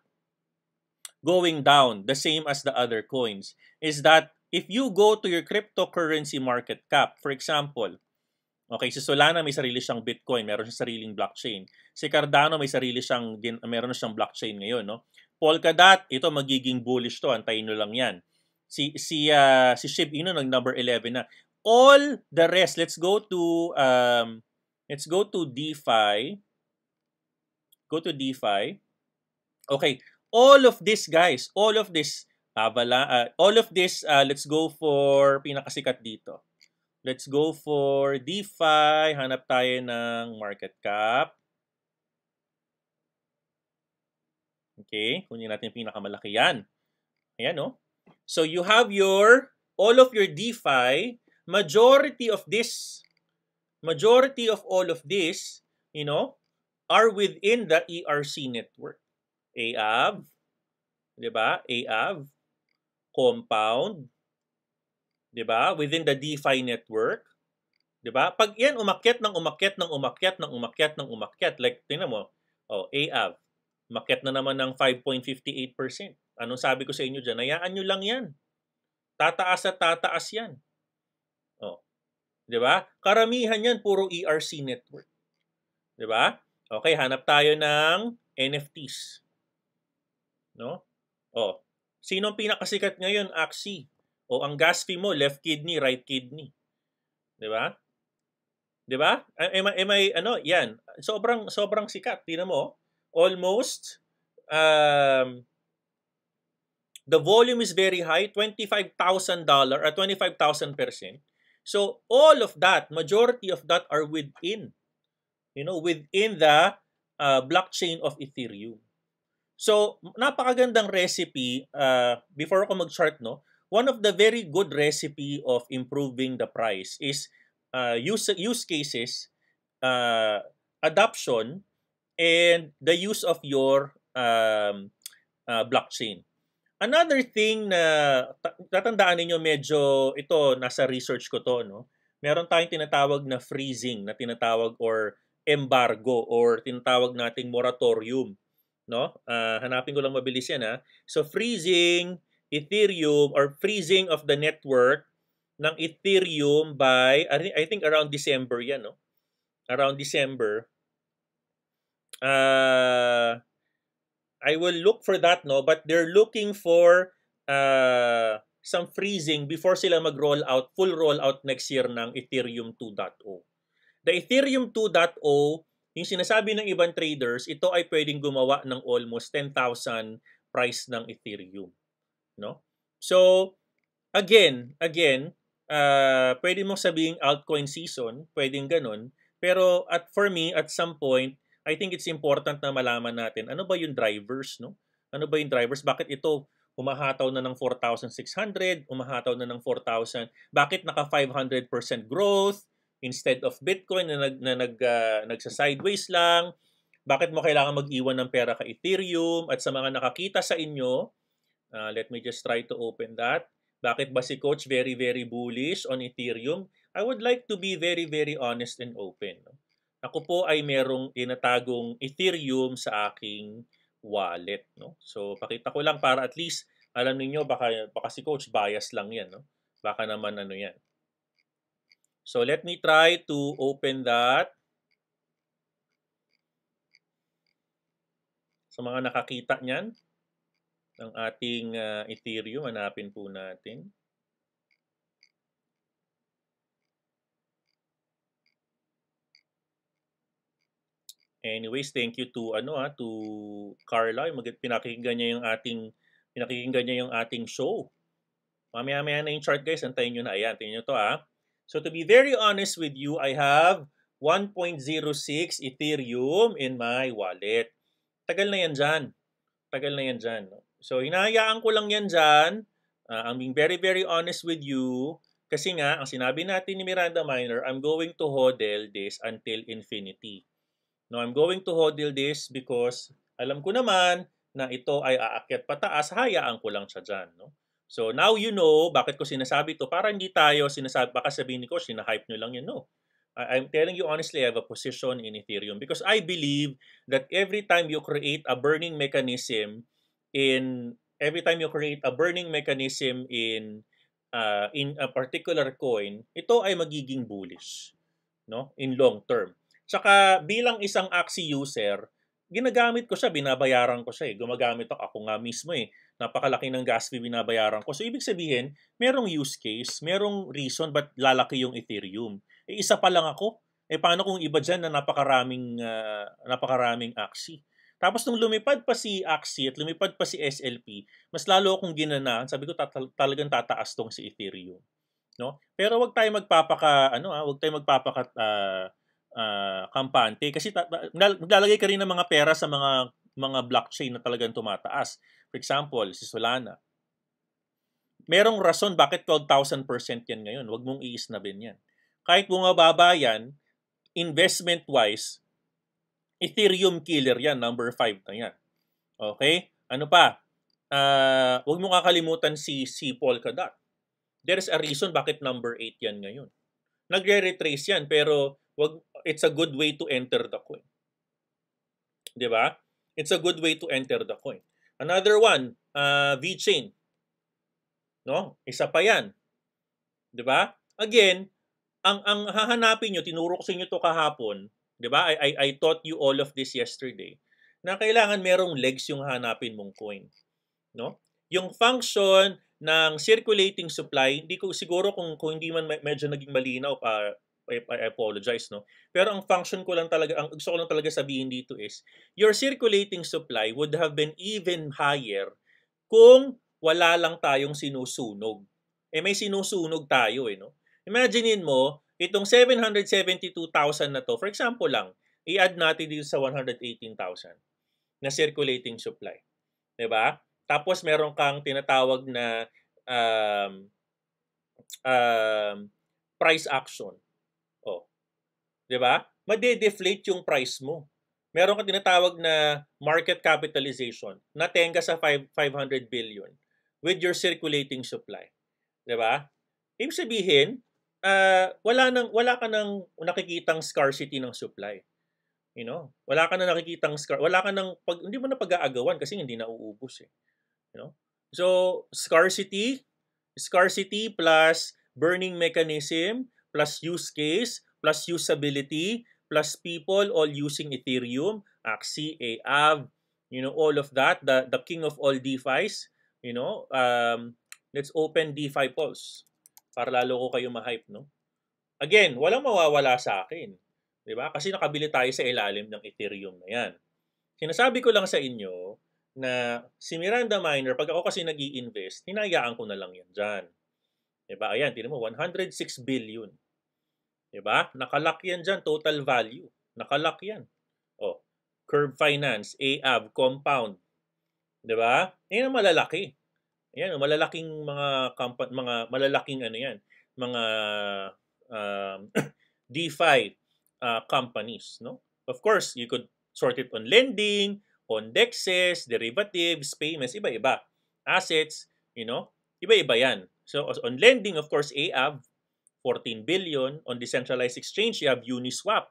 going down the same as the other coins? Is that if you go to your cryptocurrency market cap, for example, Okay, si Solana may sarili siyang Bitcoin, meron siyang sariling blockchain. Si Cardano may sarili siyang meron siyang blockchain ngayon, no? Polkadot, ito magiging bullish to, antayin niyo lang 'yan. Si si uh, si SHIB Inu nag number 11 na all the rest, let's go to um, let's go to DeFi. Go to DeFi. Okay, all of this guys, all of this Avala, uh, all of this uh, let's go for pinakasikat dito. Let's go for DeFi. Hanap tayo ng market cap. Okay, kunin natin yung pinakamalaki yan. Ayan, no? So you have your, all of your DeFi majority of this, majority of all of this, you know, are within the ERC network. AAV, di ba? AAV, Compound, di ba? Within the DeFi network. Di ba? Pag yan umakyat ng umakyat ng umakyat ng umakyat ng umakyat, like, tingnan mo, oh, AAV, umakyat na naman ng 5.58%. Anong sabi ko sa inyo dyan? Hayaan nyo lang yan. Tataas at tataas yan. Oh. 'Di ba? Karamihan 'yan puro ERC network. 'Di ba? Okay, hanap tayo ng NFTs. No? Oh. Sino ang pinakasikat ngayon? Axie. O ang gas fee mo, left kidney, right kidney. 'Di ba? 'Di ba? Am, am I, ano, yan. Sobrang sobrang sikat. Tingnan mo, almost um the volume is very high, $25,000 or 25,000%. So all of that, majority of that are within, you know, within the uh, blockchain of Ethereum. So napakagandang recipe, uh, before ako mag-chart, no, one of the very good recipe of improving the price is uh, use, use cases, uh, adoption, and the use of your um, uh, blockchain. Another thing na tatandaan ninyo medyo ito nasa research ko to no. Meron tayong tinatawag na freezing na tinatawag or embargo or tinatawag nating moratorium no. Uh, hanapin ko lang mabilis yan ha. So freezing Ethereum or freezing of the network ng Ethereum by I think around December yan no. Around December. Uh, I will look for that, no? But they're looking for uh, some freezing before sila mag-roll out, full roll out next year ng Ethereum 2.0. The Ethereum 2.0, yung sinasabi ng ibang traders, ito ay pwedeng gumawa ng almost 10,000 price ng Ethereum. No? So, again, again, uh, pwede mong sabing altcoin season, pwedeng ganun. Pero at for me, at some point, I think it's important na malaman natin ano ba yung drivers, no? Ano ba yung drivers? Bakit ito umahataw na ng 4,600, umahataw na ng 4,000. Bakit naka 500% growth instead of Bitcoin na nag na nag uh, nagsa-sideways lang? Bakit mo kailangan mag-iwan ng pera ka Ethereum at sa mga nakakita sa inyo? Uh, let me just try to open that. Bakit ba si coach very very bullish on Ethereum? I would like to be very very honest and open. Ako po ay merong inatagong Ethereum sa aking wallet, no? So pakita ko lang para at least alam niyo baka baka si coach bias lang 'yan, no? Baka naman ano 'yan. So let me try to open that. Sa mga nakakita niyan ng ating uh, Ethereum, hanapin po natin. Anyways, thank you to ano ah, to Carla, mag niya yung ating pinakikinggan niya yung ating show. Mamaya-maya na yung chart guys, antayin niyo na. Ayan, tingnan niyo to ha. So to be very honest with you, I have 1.06 Ethereum in my wallet. Tagal na yan dyan. Tagal na yan dyan. So, hinahayaan ko lang yan dyan. Uh, I'm being very, very honest with you. Kasi nga, ang sinabi natin ni Miranda Minor, I'm going to hodl this until infinity. No, I'm going to hodl this because alam ko naman na ito ay aakyat pataas, hayaan ko lang siya dyan. No? So now you know bakit ko sinasabi to para hindi tayo sinasabi, baka sabihin ko, sinahype nyo lang yan. No, I'm telling you honestly, I have a position in Ethereum because I believe that every time you create a burning mechanism in every time you create a burning mechanism in uh, in a particular coin, ito ay magiging bullish no in long term. Saka bilang isang Axie user, ginagamit ko siya, binabayaran ko siya eh. Gumagamit ako, ako nga mismo eh. Napakalaki ng gas fee binabayaran ko. So ibig sabihin, merong use case, merong reason ba't lalaki yung Ethereum. Eh, isa pa lang ako. Eh, paano kung iba dyan na napakaraming, uh, napakaraming Axie? Tapos nung lumipad pa si Axie at lumipad pa si SLP, mas lalo akong ginanahan. Sabi ko, tat- talagang tataas tong si Ethereum. No? Pero wag tayo magpapaka, ano ah, wag tayo magpapaka uh, uh, kampante kasi ta- naglalagay ka rin ng mga pera sa mga mga blockchain na talagang tumataas. For example, si Solana. Merong rason bakit 12,000% yan ngayon. Huwag mong iisnabin yan kahit bumababa yan, investment-wise, Ethereum killer yan, number 5 na yan. Okay? Ano pa? Uh, huwag mo kakalimutan si, si Polkadot. There's a reason bakit number 8 yan ngayon. Nagre-retrace yan, pero wag, it's a good way to enter the coin. Di ba? It's a good way to enter the coin. Another one, uh, VeChain. No? Isa pa yan. Di ba? Again, ang ang hahanapin nyo, tinuro ko sa inyo to kahapon, 'di ba? I, I I taught you all of this yesterday. Na kailangan merong legs yung hanapin mong coin, no? Yung function ng circulating supply, hindi ko siguro kung kung hindi man medyo naging malinaw pa I, I apologize no. Pero ang function ko lang talaga, ang gusto ko lang talaga sabihin dito is your circulating supply would have been even higher kung wala lang tayong sinusunog. Eh may sinusunog tayo eh no. Imaginein mo, itong 772,000 na to, for example lang, i-add natin dito sa 118,000 na circulating supply. 'Di ba? Tapos meron kang tinatawag na um, um, price action. 'Di ba? Made-deflate yung price mo. Meron kang tinatawag na market capitalization na tenga sa 5, 500 billion with your circulating supply. 'Di ba? Ibig sabihin, uh, wala nang wala ka nang nakikitang scarcity ng supply. You know, wala ka nang nakikitang scar wala ka nang pag hindi mo na pag-aagawan kasi hindi na uubos eh. You know? So, scarcity, scarcity plus burning mechanism plus use case plus usability plus people all using Ethereum, Axie, AAV, you know, all of that, the the king of all DeFi's, you know, um, let's open DeFi Pulse para lalo ko kayo ma-hype, no? Again, walang mawawala sa akin. 'Di ba? Kasi nakabili tayo sa ilalim ng Ethereum na 'yan. Sinasabi ko lang sa inyo na si Miranda Miner, pag ako kasi nag invest hinayaan ko na lang yan dyan. 'Di ba? Ayan, tinan mo, 106 billion. 'Di ba? Nakalock yan dyan, total value. Nakalock yan. Oh, Curve Finance, AAV, Compound. 'Di ba? Yan ang malalaki. Ayan, malalaking mga mga malalaking ano 'yan, mga um, DeFi uh, companies, no? Of course, you could sort it on lending, on dexes, derivatives, payments, iba-iba. Assets, you know, iba-iba yan. So on lending, of course, AAV, 14 billion. On decentralized exchange, you have Uniswap.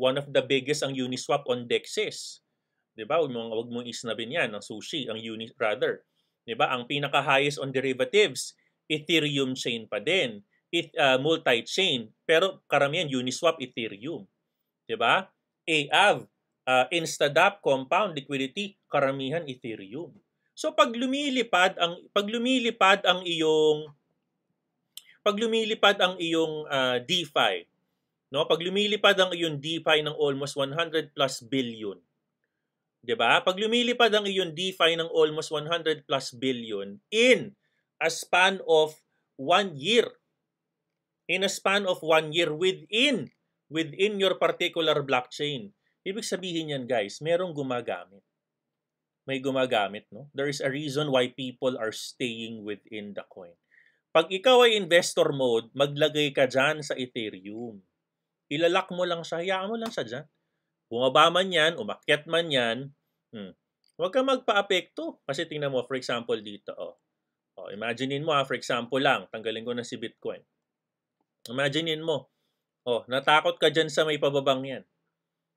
One of the biggest ang Uniswap on dexes. 'Di ba? Huwag mong wag mong isnabin 'yan ng sushi, ang Uni rather. 'Di ba? Ang pinaka-highest on derivatives, Ethereum chain pa din. It, uh, multi-chain, pero karamihan Uniswap Ethereum. 'Di ba? AAV, uh, Instadap compound liquidity, karamihan Ethereum. So pag lumilipad ang pag lumilipad ang iyong pag lumilipad ang iyong uh, DeFi, no? Pag lumilipad ang iyong DeFi ng almost 100 plus billion. 'Di ba? Pag lumilipad ang iyong DeFi ng almost 100 plus billion in a span of one year, in a span of one year within within your particular blockchain. Ibig sabihin yan guys, merong gumagamit. May gumagamit, no? There is a reason why people are staying within the coin. Pag ikaw ay investor mode, maglagay ka dyan sa Ethereum. Ilalak mo lang siya, hayaan mo lang siya dyan. Bumaba man yan, umakyat man yan, hmm. huwag ka magpa-apekto. Kasi tingnan mo, for example, dito, oh. oh imaginein mo, ha, for example lang, tanggalin ko na si Bitcoin. Imaginein mo, oh, natakot ka dyan sa may pababang yan.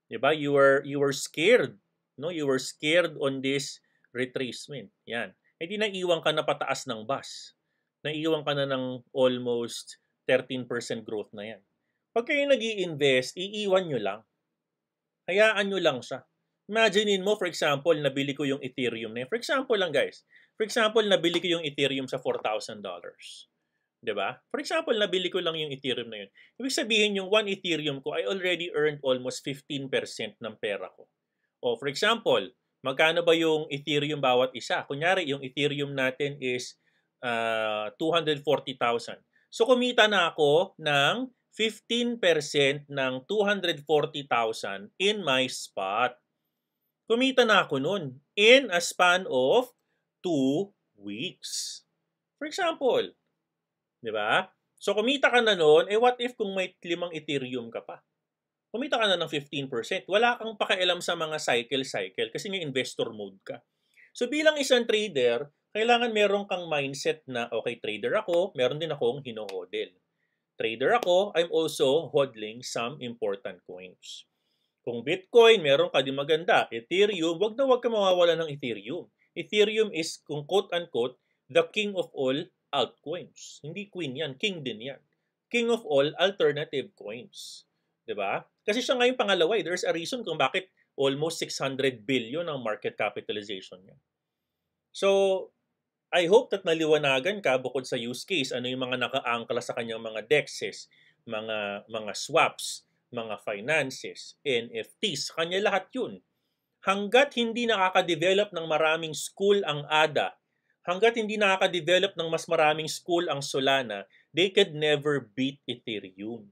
'Di ba? You were you were scared, no? You were scared on this retracement. Yan. Hindi na iwan ka na pataas ng bus. Naiiwan ka na ng almost 13% growth na yan. Pag kayo nag invest iiwan nyo lang. Hayaan nyo lang siya. Imaginein mo, for example, nabili ko yung Ethereum na yan. For example lang, guys. For example, nabili ko yung Ethereum sa $4,000. 'di ba? For example, nabili ko lang yung Ethereum na yun. Ibig sabihin yung 1 Ethereum ko, I already earned almost 15% ng pera ko. O for example, magkano ba yung Ethereum bawat isa? Kunyari, yung Ethereum natin is uh, 240,000. So kumita na ako ng 15% ng 240,000 in my spot. Kumita na ako nun in a span of 2 weeks. For example, Di ba? So kumita ka na noon, eh what if kung may limang Ethereum ka pa? Kumita ka na ng 15%. Wala kang pakialam sa mga cycle-cycle kasi nga investor mode ka. So bilang isang trader, kailangan meron kang mindset na okay, trader ako, meron din akong hinohodl. Trader ako, I'm also hodling some important coins. Kung Bitcoin, meron ka din maganda. Ethereum, wag na wag ka mawawala ng Ethereum. Ethereum is, kung quote-unquote, the king of all altcoins. Hindi queen yan, king din yan. King of all alternative coins. ba? Kasi siya ngayon pangalawa, eh. there's a reason kung bakit almost 600 billion ang market capitalization niya. So, I hope that naliwanagan ka bukod sa use case, ano yung mga nakaangkla sa kanyang mga dexes, mga mga swaps, mga finances, NFTs, kanya lahat yun. Hanggat hindi nakaka-develop ng maraming school ang ADA hanggat hindi nakaka-develop ng mas maraming school ang Solana, they could never beat Ethereum.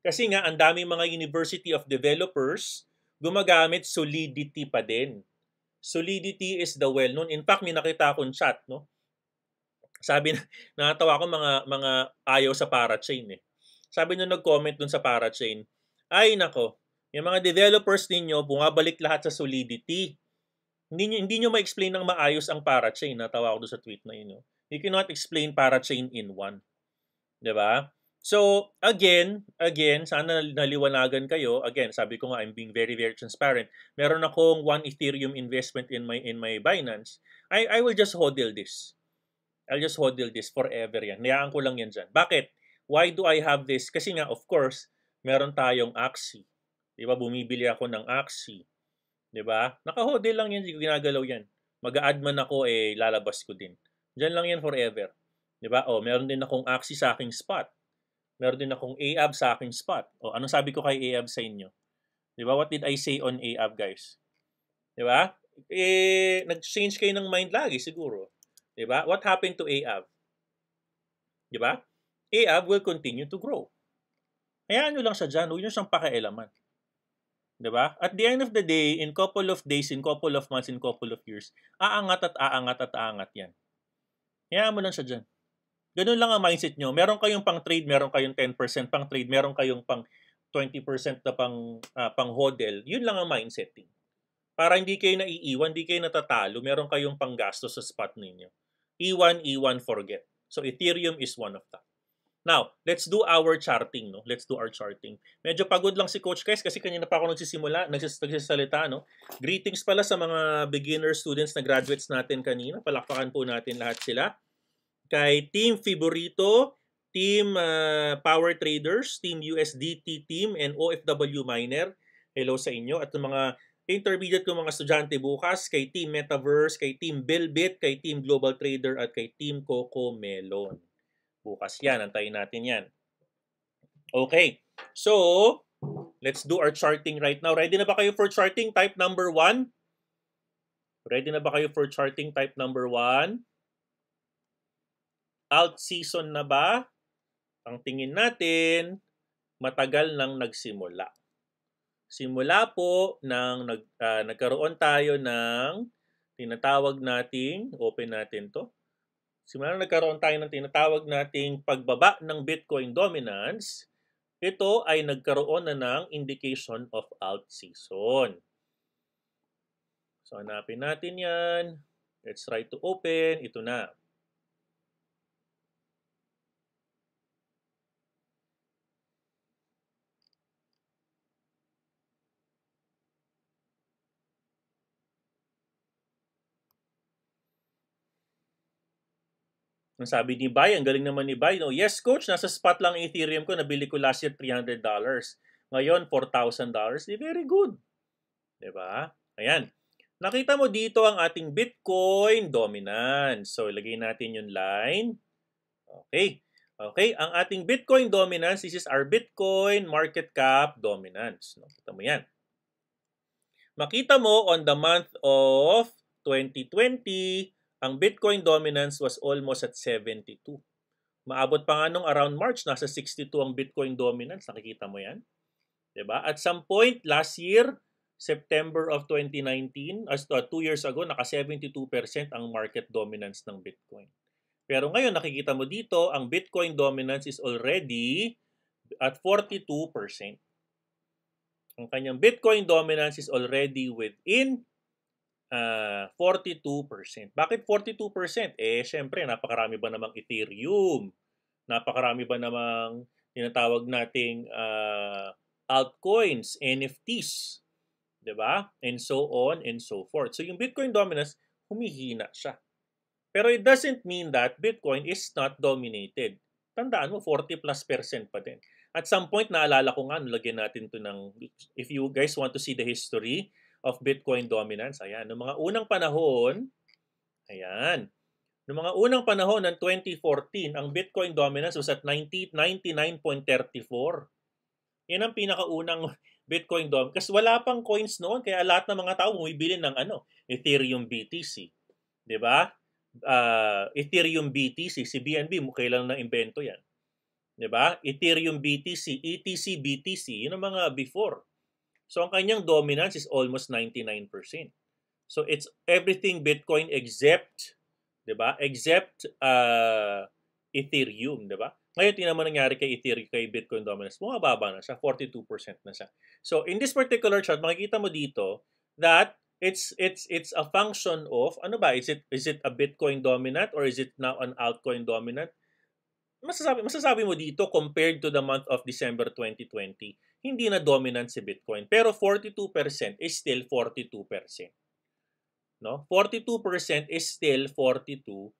Kasi nga, ang daming mga University of Developers gumagamit Solidity pa din. Solidity is the well-known. In fact, may nakita akong chat, no? Sabi na, nakatawa ko mga, mga ayaw sa parachain eh. Sabi nyo nag-comment dun sa parachain, ay nako, yung mga developers ninyo, bumabalik lahat sa Solidity hindi nyo, hindi nyo ma-explain ng maayos ang parachain. Natawa ako doon sa tweet na yun. No? You cannot explain parachain in one. ba? Diba? So, again, again, sana naliwanagan kayo. Again, sabi ko nga, I'm being very, very transparent. Meron akong one Ethereum investment in my in my Binance. I, I will just hodl this. I'll just hodl this forever yan. Niyaan ko lang yan dyan. Bakit? Why do I have this? Kasi nga, of course, meron tayong Axie. Di ba? Bumibili ako ng Axie. 'Di ba? Naka-hodl lang yan, hindi ko ginagalaw yan. Mag-add man ako, eh, lalabas ko din. Diyan lang yan forever. 'Di ba? Oh, meron din akong Axie sa aking spot. Meron din akong AAB sa aking spot. Oh, anong sabi ko kay AAB sa inyo? 'Di ba? What did I say on AAB, guys? 'Di ba? Eh, nag-change kayo ng mind lagi siguro. 'Di ba? What happened to AAB? 'Di ba? AAB will continue to grow. Hayaan nyo lang siya dyan. Huwag nyo siyang pakialaman. 'Di ba? At the end of the day, in couple of days, in couple of months, in couple of years, aangat at aangat at aangat 'yan. Hayaan mo lang siya dyan. Ganun lang ang mindset nyo. Meron kayong pang trade, meron kayong 10% pang trade, meron kayong pang 20% na pang, uh, pang hodl. Yun lang ang mindsetting. Para hindi kayo naiiwan, hindi kayo natatalo, meron kayong panggasto sa spot ninyo. E1, E1, forget. So Ethereum is one of that. Now, let's do our charting, no? Let's do our charting. Medyo pagod lang si Coach Kais kasi kanina pa ako nagsisimula, nagsis nagsisalita, no? Greetings pala sa mga beginner students na graduates natin kanina. Palakpakan po natin lahat sila. Kay Team Fiborito, Team uh, Power Traders, Team USDT Team, and OFW Miner. Hello sa inyo. At mga intermediate kong mga estudyante bukas, kay Team Metaverse, kay Team Bellbit, kay Team Global Trader, at kay Team Coco Melon. Bukas yan. Antayin natin yan. Okay. So, let's do our charting right now. Ready na ba kayo for charting type number 1? Ready na ba kayo for charting type number 1? Alt season na ba? Ang tingin natin, matagal nang nagsimula. Simula po nang nag, uh, nagkaroon tayo ng tinatawag nating, open natin to, simula na nagkaroon tayo ng tinatawag nating pagbaba ng Bitcoin dominance, ito ay nagkaroon na ng indication of alt season. So, hanapin natin yan. Let's try to open. Ito na. Ang sabi ni Bay, ang galing naman ni Bay, no? Yes, coach, nasa spot lang Ethereum ko. Nabili ko last year $300. Ngayon, $4,000. Di very good. Di ba? Ayan. Nakita mo dito ang ating Bitcoin dominance. So, ilagay natin yung line. Okay. Okay, ang ating Bitcoin dominance, this is our Bitcoin market cap dominance. No, kita mo yan. Makita mo on the month of 2020, ang Bitcoin dominance was almost at 72. Maabot pa nga nung around March, nasa 62 ang Bitcoin dominance. Nakikita mo yan? ba? Diba? At some point last year, September of 2019, as uh, two years ago, naka 72% ang market dominance ng Bitcoin. Pero ngayon, nakikita mo dito, ang Bitcoin dominance is already at 42%. Ang kanyang Bitcoin dominance is already within uh, ah, 42%. Bakit 42%? Eh, syempre, napakarami ba namang Ethereum? Napakarami ba namang tinatawag nating uh, altcoins, NFTs? ba? Diba? And so on and so forth. So, yung Bitcoin dominance, humihina siya. Pero it doesn't mean that Bitcoin is not dominated. Tandaan mo, 40 plus percent pa din. At some point, naalala ko nga, nalagyan natin to ng, if you guys want to see the history, of Bitcoin dominance. Ayan, noong mga unang panahon, ayan, noong mga unang panahon ng 2014, ang Bitcoin dominance was at 90, 99.34. Yan ang pinakaunang Bitcoin dominance. Kasi wala pang coins noon, kaya lahat ng mga tao bumibili ng ano, Ethereum BTC. 'Di ba? Uh, Ethereum BTC, si BNB, kailan na invento yan. 'Di ba? Ethereum BTC, ETC BTC, yun ang mga before. So ang kanyang dominance is almost 99%. So it's everything Bitcoin except, 'di ba? Except uh, Ethereum, 'di ba? Ngayon tingnan mo nangyari kay Ethereum kay Bitcoin dominance. Bumababa na siya, 42% na siya. So in this particular chart, makikita mo dito that it's it's it's a function of ano ba? Is it is it a Bitcoin dominant or is it now an altcoin dominant? Masasabi masasabi mo dito compared to the month of December 2020 hindi na dominant si Bitcoin. Pero 42% is still 42%. No? 42% is still 42%.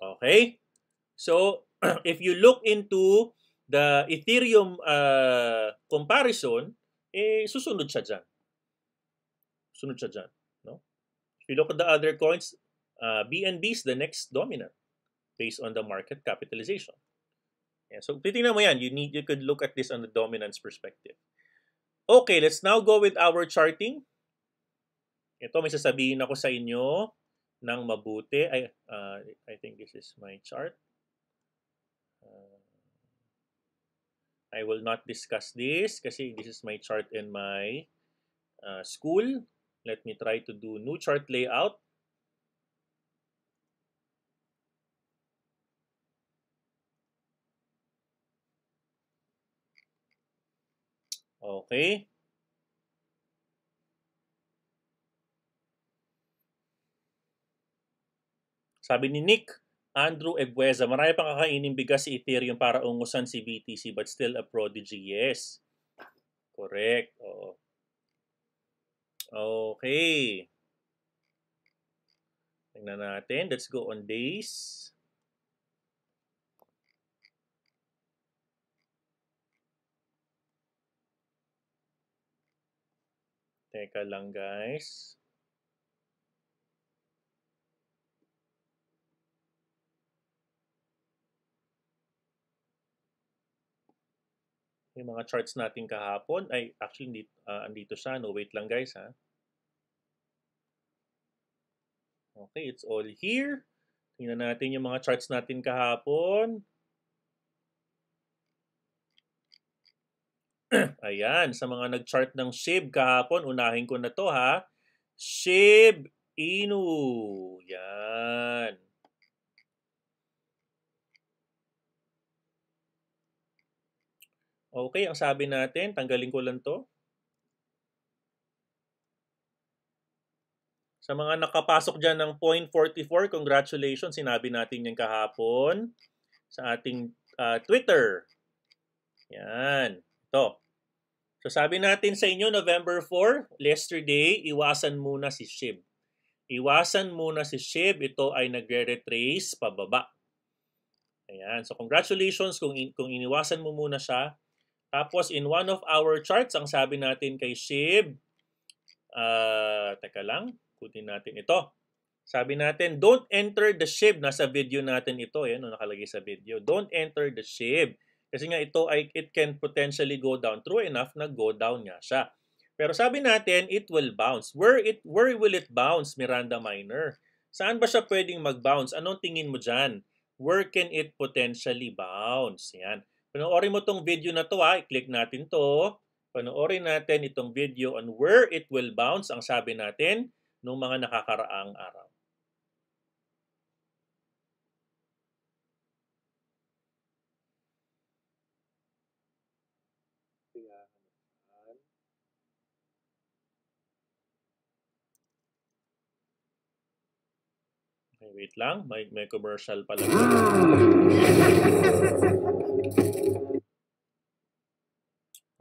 Okay? So, if you look into the Ethereum uh, comparison, eh, susunod siya dyan. Susunod siya dyan. No? If you look at the other coins, uh, BNB is the next dominant based on the market capitalization. Yeah, so titingnan mo yan. You need you could look at this on the dominance perspective. Okay, let's now go with our charting. Ito may sasabihin ako sa inyo ng mabuti. I, uh, I think this is my chart. Uh, I will not discuss this kasi this is my chart in my uh, school. Let me try to do new chart layout. Okay? Sabi ni Nick, Andrew Ebueza, marami pang kakainin bigas si Ethereum para ungusan si BTC but still a prodigy. Yes. Correct. Oo. Okay. Tingnan natin. Let's go on days. Teka lang guys. Yung mga charts natin kahapon, ay actually hindi, uh, andito siya. No, wait lang guys ha. Okay, it's all here. Tingnan natin yung mga charts natin kahapon. Ayan, sa mga nag-chart ng SHIB kahapon, unahin ko na to ha. SHIB Inu. Yan. Okay, ang sabi natin, tanggalin ko lang to. Sa mga nakapasok dyan ng 0.44, congratulations. Sinabi natin yan kahapon sa ating uh, Twitter. Yan. Ito. So sabi natin sa inyo, November 4, yesterday, iwasan muna si SHIB. Iwasan muna si SHIB. Ito ay nagre-retrace pababa. Ayan. So congratulations kung, in, kung iniwasan mo muna siya. Tapos, in one of our charts, ang sabi natin kay Shib, uh, teka lang, kutin natin ito. Sabi natin, don't enter the SHIB. Nasa video natin ito, yan, no, nakalagay sa video. Don't enter the SHIB. Kasi nga ito, ay, it can potentially go down. True enough na go down nga siya. Pero sabi natin, it will bounce. Where, it, where will it bounce, Miranda Minor? Saan ba siya pwedeng mag-bounce? Anong tingin mo dyan? Where can it potentially bounce? Yan. Panoorin mo tong video na to ha. I-click natin to. Panoorin natin itong video on where it will bounce, ang sabi natin, nung mga nakakaraang araw. Okay, wait lang. May, may commercial pala.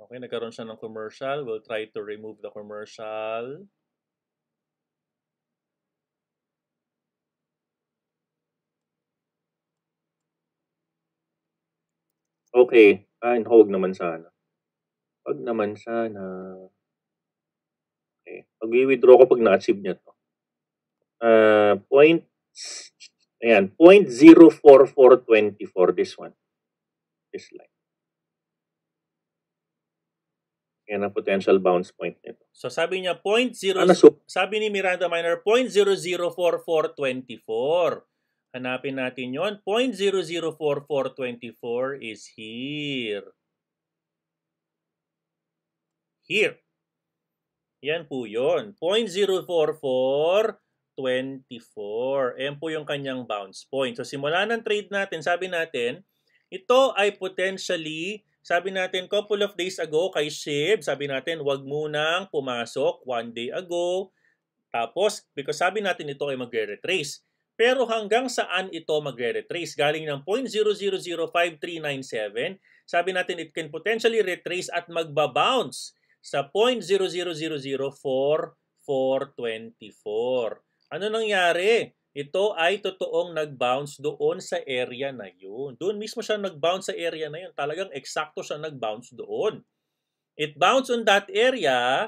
Okay, nagkaroon siya ng commercial. We'll try to remove the commercial. Okay. Ah, huwag naman sana. Huwag naman sana. Okay. Pag-withdraw ko pag na-achieve niya to. Uh, point, ayan, point 04424, this one. This line. Yan ang potential bounce point nito. So sabi niya 0.0 ano, so, sabi ni Miranda Minor 0.004424. Hanapin natin 'yon. 0.004424 is here. Here. Yan po 'yon. 0.04424. Ayan po yung kanyang bounce point. So simula ng trade natin, sabi natin, ito ay potentially sabi natin, couple of days ago kay Shib, sabi natin, wag munang pumasok one day ago. Tapos, because sabi natin ito ay magre-retrace. Pero hanggang saan ito magre-retrace? Galing ng 0.000397, sabi natin it can potentially retrace at magbabounce sa 0.0004424. Ano nangyari? ito ay totoong nag-bounce doon sa area na yun. Doon mismo siya nag-bounce sa area na yun. Talagang eksakto siya nag-bounce doon. It bounced on that area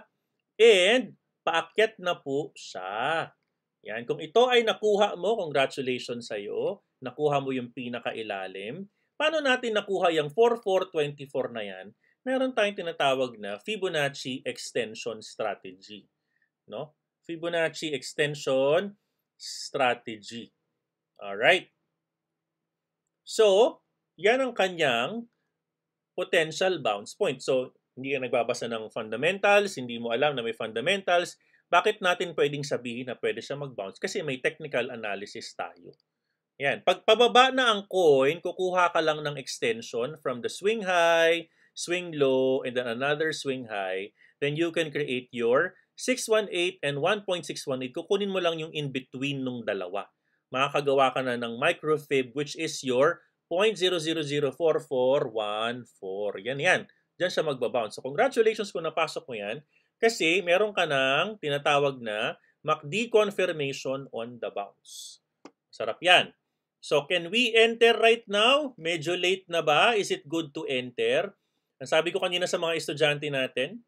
and paakyat na po siya. Yan. Kung ito ay nakuha mo, congratulations sa iyo. Nakuha mo yung pinakailalim. Paano natin nakuha yung 4424 na yan? Meron tayong tinatawag na Fibonacci extension strategy. No? Fibonacci extension strategy. Alright? So, yan ang kanyang potential bounce point. So, hindi ka nagbabasa ng fundamentals, hindi mo alam na may fundamentals, bakit natin pwedeng sabihin na pwede siya mag-bounce? Kasi may technical analysis tayo. Yan. Pag pababa na ang coin, kukuha ka lang ng extension from the swing high, swing low, and then another swing high, then you can create your 618 and 1.618. Kukunin mo lang yung in-between nung dalawa. Makakagawa ka na ng microfib which is your 0.0004414. Yan yan. Diyan siya magbabounce. So congratulations kung napasok mo yan kasi meron ka ng tinatawag na MACD confirmation on the bounce. Sarap yan. So can we enter right now? Medyo late na ba? Is it good to enter? Ang sabi ko kanina sa mga estudyante natin,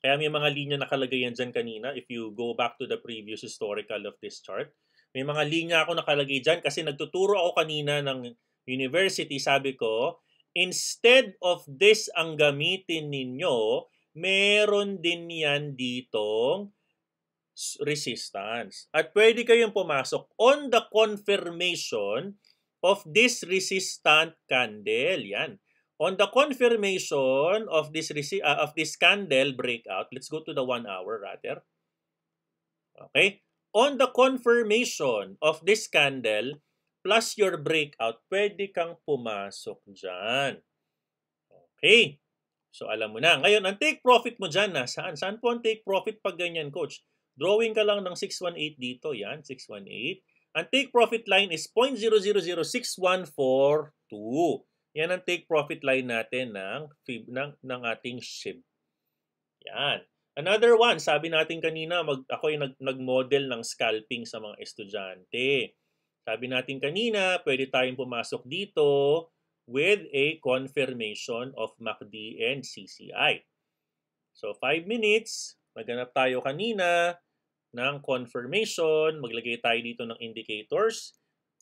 kaya may mga linya nakalagay yan dyan kanina if you go back to the previous historical of this chart. May mga linya ako nakalagay dyan kasi nagtuturo ako kanina ng university. Sabi ko, instead of this ang gamitin ninyo, meron din yan ditong resistance. At pwede kayong pumasok on the confirmation of this resistant candle. Yan. On the confirmation of this uh, of this candle breakout, let's go to the one hour rather. Okay? On the confirmation of this candle plus your breakout, pwede kang pumasok dyan. Okay. So alam mo na. Ngayon, ang take profit mo dyan, nasaan? Saan po ang take profit pag ganyan, coach? Drawing ka lang ng 618 dito. Yan, 618. Ang take profit line is 0.000614.2. Yan ang take profit line natin ng, ng, ng ating SHIB. Yan. Another one, sabi natin kanina, mag, ako yung nag, nag-model ng scalping sa mga estudyante. Sabi natin kanina, pwede tayong pumasok dito with a confirmation of MACD and CCI. So, 5 minutes, naganap tayo kanina ng confirmation. Maglagay tayo dito ng indicators.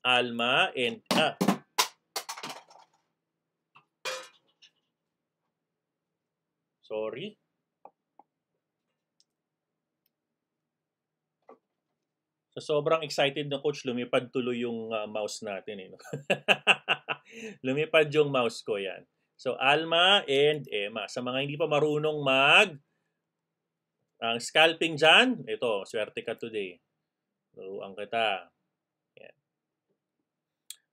ALMA and... Ah, sorry. So, sobrang excited na coach, lumipad tuloy yung uh, mouse natin. Eh, lumipad yung mouse ko yan. So, Alma and Emma. Sa mga hindi pa marunong mag ang scalping dyan, ito, swerte ka today. Turuan kita. Yan.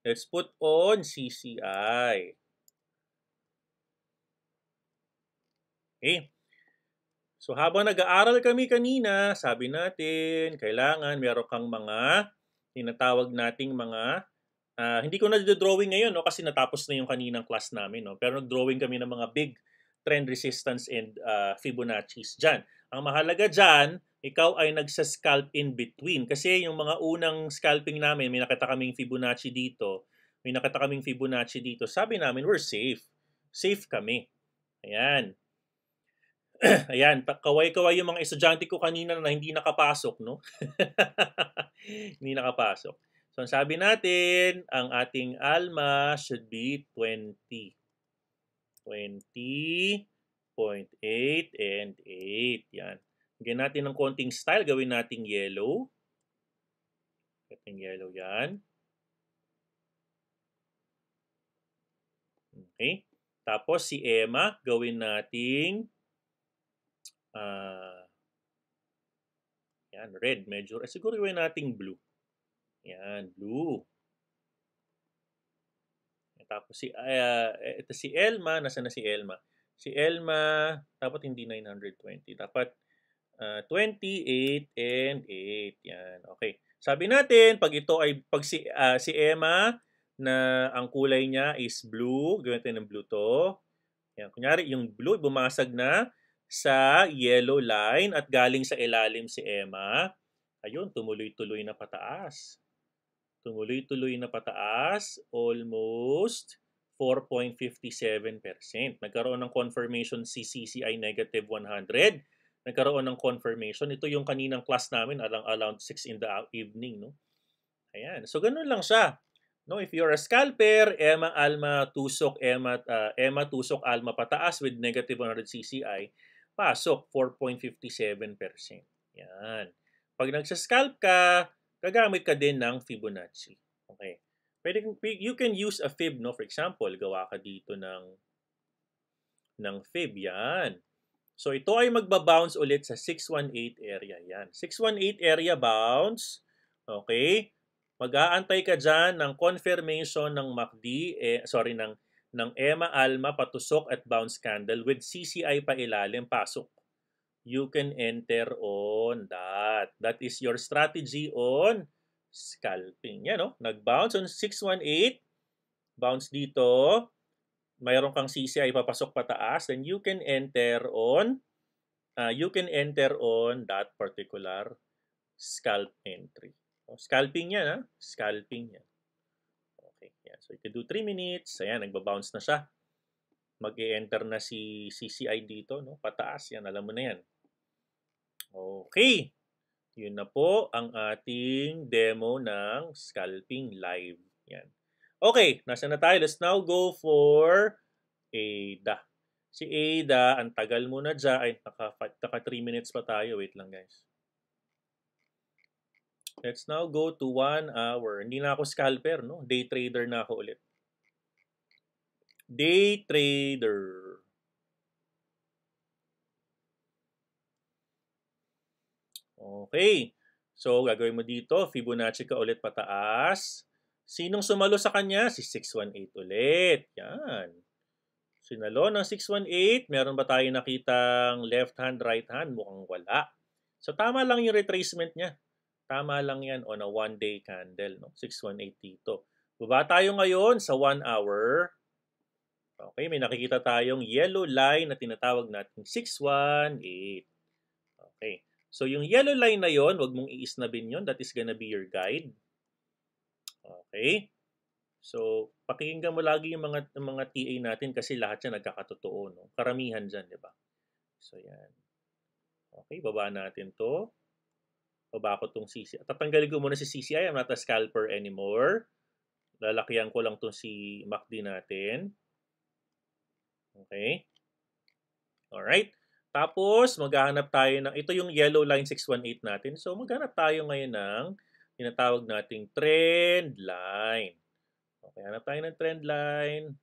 Let's put on CCI. Okay. So habang nag-aaral kami kanina, sabi natin, kailangan meron kang mga tinatawag nating mga uh, hindi ko na drawing ngayon no kasi natapos na yung kaninang class namin no pero nag-drawing kami ng mga big trend resistance and uh, Fibonacci's diyan. Ang mahalaga diyan, ikaw ay nagsa-scalp in between kasi yung mga unang scalping namin, may nakita kaming Fibonacci dito, may nakita kaming Fibonacci dito. Sabi namin, we're safe. Safe kami. Ayan. Ayan, kaway-kaway yung mga estudyante ko kanina na hindi nakapasok, no? hindi nakapasok. So, ang sabi natin, ang ating ALMA should be 20. 20.8 and 8. Yan. Gawin natin ng konting style. Gawin nating yellow. Ating yellow yan. Okay. Tapos si Emma, gawin nating uh, yan, red. Medyo, eh, siguro gawin nating blue. Yan, blue. Tapos si uh, ito si Elma, nasa na si Elma? Si Elma, dapat hindi 920. Dapat uh, 28 and 8. Yan. Okay. Sabi natin, pag ito ay pag si uh, si Emma na ang kulay niya is blue, gawin natin ng blue to. Yan. Kunyari, yung blue bumasag na sa yellow line at galing sa ilalim si Emma. Ayun, tumuloy-tuloy na pataas. Tumuloy-tuloy na pataas, almost 4.57%. Nagkaroon ng confirmation si CCI negative 100. Nagkaroon ng confirmation. Ito yung kaninang class namin around, around 6 in the evening. No? Ayan. So, ganun lang siya. No, if you're a scalper, Emma, Alma, Tusok, Emma, uh, Emma, Tusok, Alma pataas with negative 100 CCI, pasok 4.57%. Yan. Pag nagsascalp ka, gagamit ka din ng Fibonacci. Okay. Pwede, you can use a fib, no? For example, gawa ka dito ng ng fib. Yan. So, ito ay magbabounce ulit sa 618 area. Yan. 618 area bounce. Okay mag-aantay ka dyan ng confirmation ng MACD, eh, sorry, ng, ng Emma Alma patusok at bounce candle with CCI pa ilalim pasok. You can enter on that. That is your strategy on scalping. Yan, no? Nag-bounce on 618. Bounce dito. Mayroon kang CCI papasok pataas. Then you can enter on uh, you can enter on that particular scalp entry. O, scalping yan, ha? Scalping yan. Okay, yan. So, you can do 3 minutes. Ayan, nagbabounce na siya. Mag-e-enter na si CCI dito, no? Pataas, yan. Alam mo na yan. Okay. Yun na po ang ating demo ng scalping live. Yan. Okay, nasa na tayo. Let's now go for ADA. Si ADA, ang tagal mo dyan. Ay, naka, naka 3 minutes pa tayo. Wait lang, guys. Let's now go to 1 hour. Hindi na ako scalper, no? Day trader na ako ulit. Day trader. Okay. So, gagawin mo dito, Fibonacci ka ulit pataas. Sinong sumalo sa kanya? Si 618 ulit. Yan. Sinalo ng 618. Meron ba tayo nakitang left hand, right hand? Mukhang wala. So, tama lang yung retracement niya. Tama lang yan on a one-day candle. No? 618 dito. Baba tayo ngayon sa 1 hour. Okay, may nakikita tayong yellow line na tinatawag natin 618. Okay. So, yung yellow line na yon, wag mong iisnabin yon. That is gonna be your guide. Okay? So, pakinggan mo lagi yung mga, yung mga TA natin kasi lahat yan nagkakatotoo. No? Karamihan dyan, di ba? So, yan. Okay, baba natin to. Baba ko tong CCI. Tatanggalin ko muna si CCI. I'm not a scalper anymore. Lalakyan ko lang tong si MACD natin. Okay? Alright. Tapos, maghahanap tayo ng, ito yung yellow line 618 natin. So, maghanap tayo ngayon ng tinatawag nating trend line. Okay, hanap tayo ng trend line.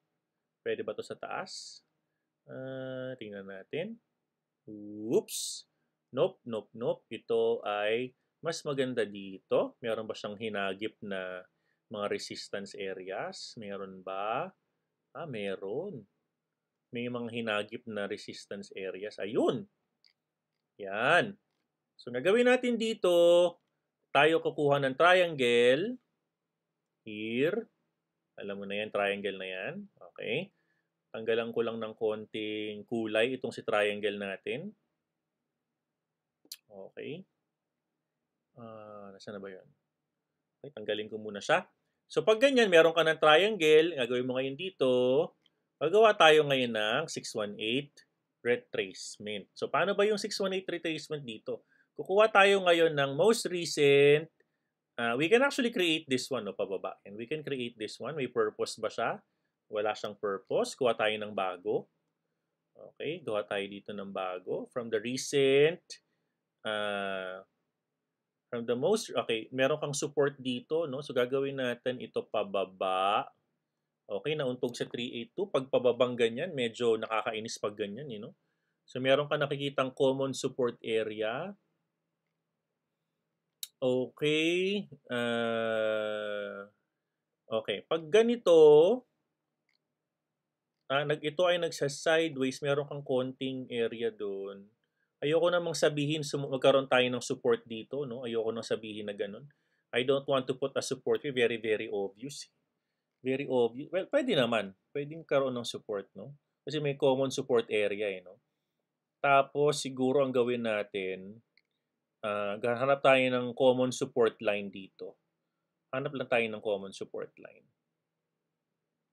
Pwede ba to sa taas? Uh, tingnan natin. Oops. Nope, nope, nope. Ito ay mas maganda dito. Meron ba siyang hinagip na mga resistance areas? Meron ba? Ah, meron may mga hinagip na resistance areas. Ayun. Yan. So, nagawin natin dito, tayo kukuha ng triangle. Here. Alam mo na yan, triangle na yan. Okay. Tanggalan ko lang ng konting kulay itong si triangle natin. Okay. Uh, nasaan na ba yun? Okay, tanggalin ko muna siya. So, pag ganyan, meron ka ng triangle, gagawin mo ngayon dito, Magawa tayo ngayon ng 618 retracement. So, paano ba yung 618 retracement dito? Kukuha tayo ngayon ng most recent. Uh, we can actually create this one, no, pababa. And we can create this one. May purpose ba siya? Wala siyang purpose. Kuha tayo ng bago. Okay, gawa tayo dito ng bago. From the recent, uh, from the most, okay, meron kang support dito, no? So, gagawin natin ito pababa. Okay, nauntog sa 382. Pag pababang ganyan, medyo nakakainis pag ganyan, you know? So, meron ka nakikitang common support area. Okay. Uh, okay. Pag ganito, ah, nag, ito ay nagsa-sideways, meron kang konting area doon. Ayoko namang sabihin magkaroon tayo ng support dito, no? Ayoko nang sabihin na ganun. I don't want to put a support here. Very, very obvious very obvious. Well, pwede naman. Pwedeng karoon ng support, no? Kasi may common support area, eh, no? Tapos, siguro ang gawin natin, uh, hanap tayo ng common support line dito. Hanap lang tayo ng common support line.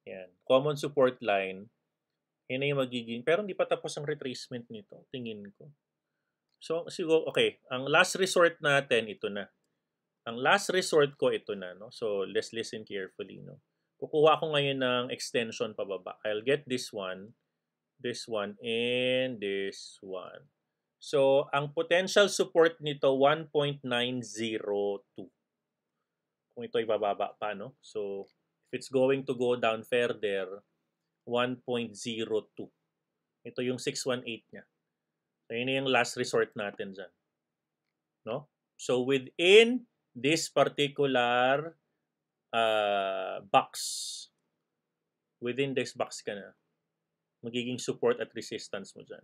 Yan. Common support line, yun yung magiging, pero hindi pa tapos ang retracement nito, tingin ko. So, siguro, okay, ang last resort natin, ito na. Ang last resort ko, ito na, no? So, let's listen carefully, no? Kukuha ko ngayon ng extension pababa. I'll get this one, this one, and this one. So, ang potential support nito, 1.902. Kung ito ay bababa pa, no? So, if it's going to go down further, 1.02. Ito yung 618 niya. So, yun yung last resort natin dyan. No? So, within this particular uh, box. within this box ka na. Magiging support at resistance mo dyan.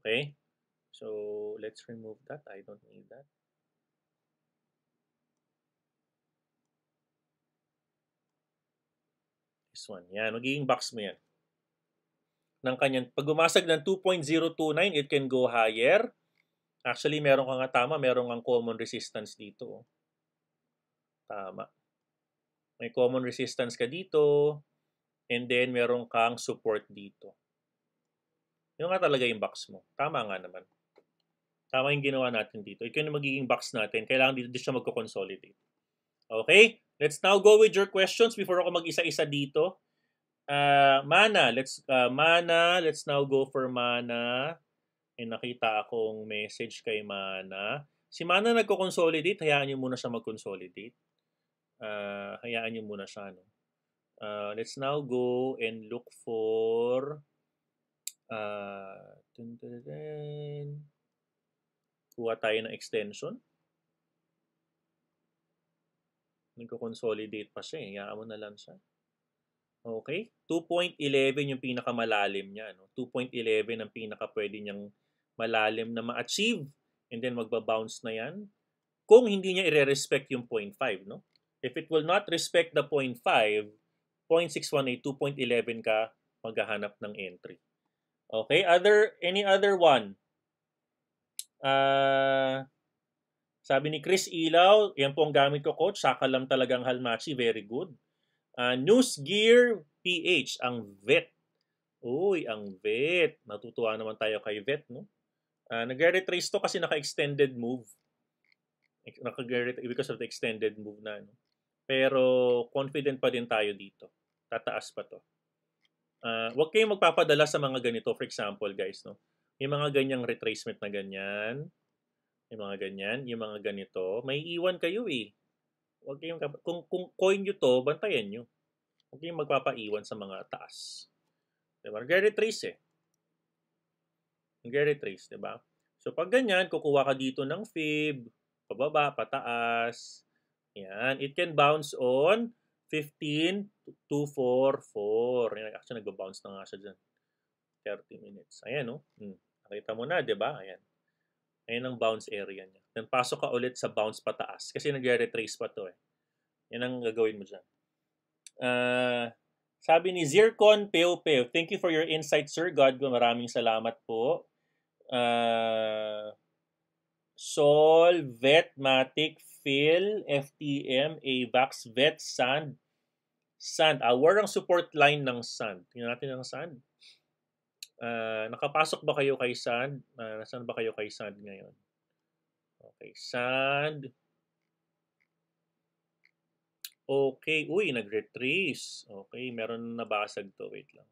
Okay? So, let's remove that. I don't need that. This one. Yan. Magiging box mo yan. Ng kanyang, pag umasag ng 2.029, it can go higher. Actually, meron ka nga tama. Meron kang common resistance dito. Tama. May common resistance ka dito. And then, meron kang support dito. Yung nga talaga yung box mo. Tama nga naman. Tama yung ginawa natin dito. Ito yung magiging box natin. Kailangan dito, dito siya magko-consolidate. Okay? Let's now go with your questions before ako mag-isa-isa dito. Uh, mana, let's uh, mana, let's now go for mana. And nakita akong message kay Mana. Si Mana nagko-consolidate, hayaan niyo muna siya mag-consolidate. Uh, hayaan niyo muna siya, no? Uh, let's now go and look for uh, dun, dun, dun, kuha tayo ng extension. Nagko-consolidate pa siya eh. Hayaan mo na lang siya. Okay? 2.11 yung pinakamalalim niya. No? 2.11 ang pinaka pwede niyang malalim na ma-achieve. And then magbabounce na yan. Kung hindi niya i-respect yung 0.5. No? If it will not respect the 0.5, 0.618, 2.11 ka maghahanap ng entry. Okay? Other, any other one? Uh, sabi ni Chris Ilaw, yan po ang gamit ko coach. Saka lang talagang Halmachi. Very good. Uh, News Gear PH, ang vet. Uy, ang vet. Natutuwa naman tayo kay vet, no? Uh, Nag-retrace to kasi naka-extended move. naka because of the extended move na. No? Pero confident pa din tayo dito. Tataas pa to. Uh, huwag kayong magpapadala sa mga ganito. For example, guys, no? Yung mga ganyang retracement na ganyan, yung mga ganyan, yung mga ganito, may iwan kayo eh. Huwag kayong, kung, kung coin nyo to, bantayan nyo. Huwag kayong magpapaiwan sa mga taas. Diba? Nag-retrace eh. Nag-retrace, diba? So, pag ganyan, kukuha ka dito ng fib, pababa, pataas. Yan. It can bounce on 15 to 4, 4. Actually, nag-bounce na nga siya dyan. 30 minutes. Ayan, no? Hmm. Nakita mo na, di ba? Ayan. Ayan ang bounce area niya. Then pasok ka ulit sa bounce pataas. Kasi nagre-retrace pa to eh. Yan ang gagawin mo dyan. Uh, sabi ni Zircon Peo Peo, thank you for your insight, Sir God. Maraming salamat po. Uh, Sol, Vet, Matic, Phil, FTM, AVAX, Vet, Sand, Sand. Ah, war ang support line ng Sand. Tingnan natin ang Sand. Uh, nakapasok ba kayo kay Sand? Uh, nasaan ba kayo kay Sand ngayon? Okay, Sand. Okay, uy, nag-retrace. Okay, meron na nabasag to. Wait lang.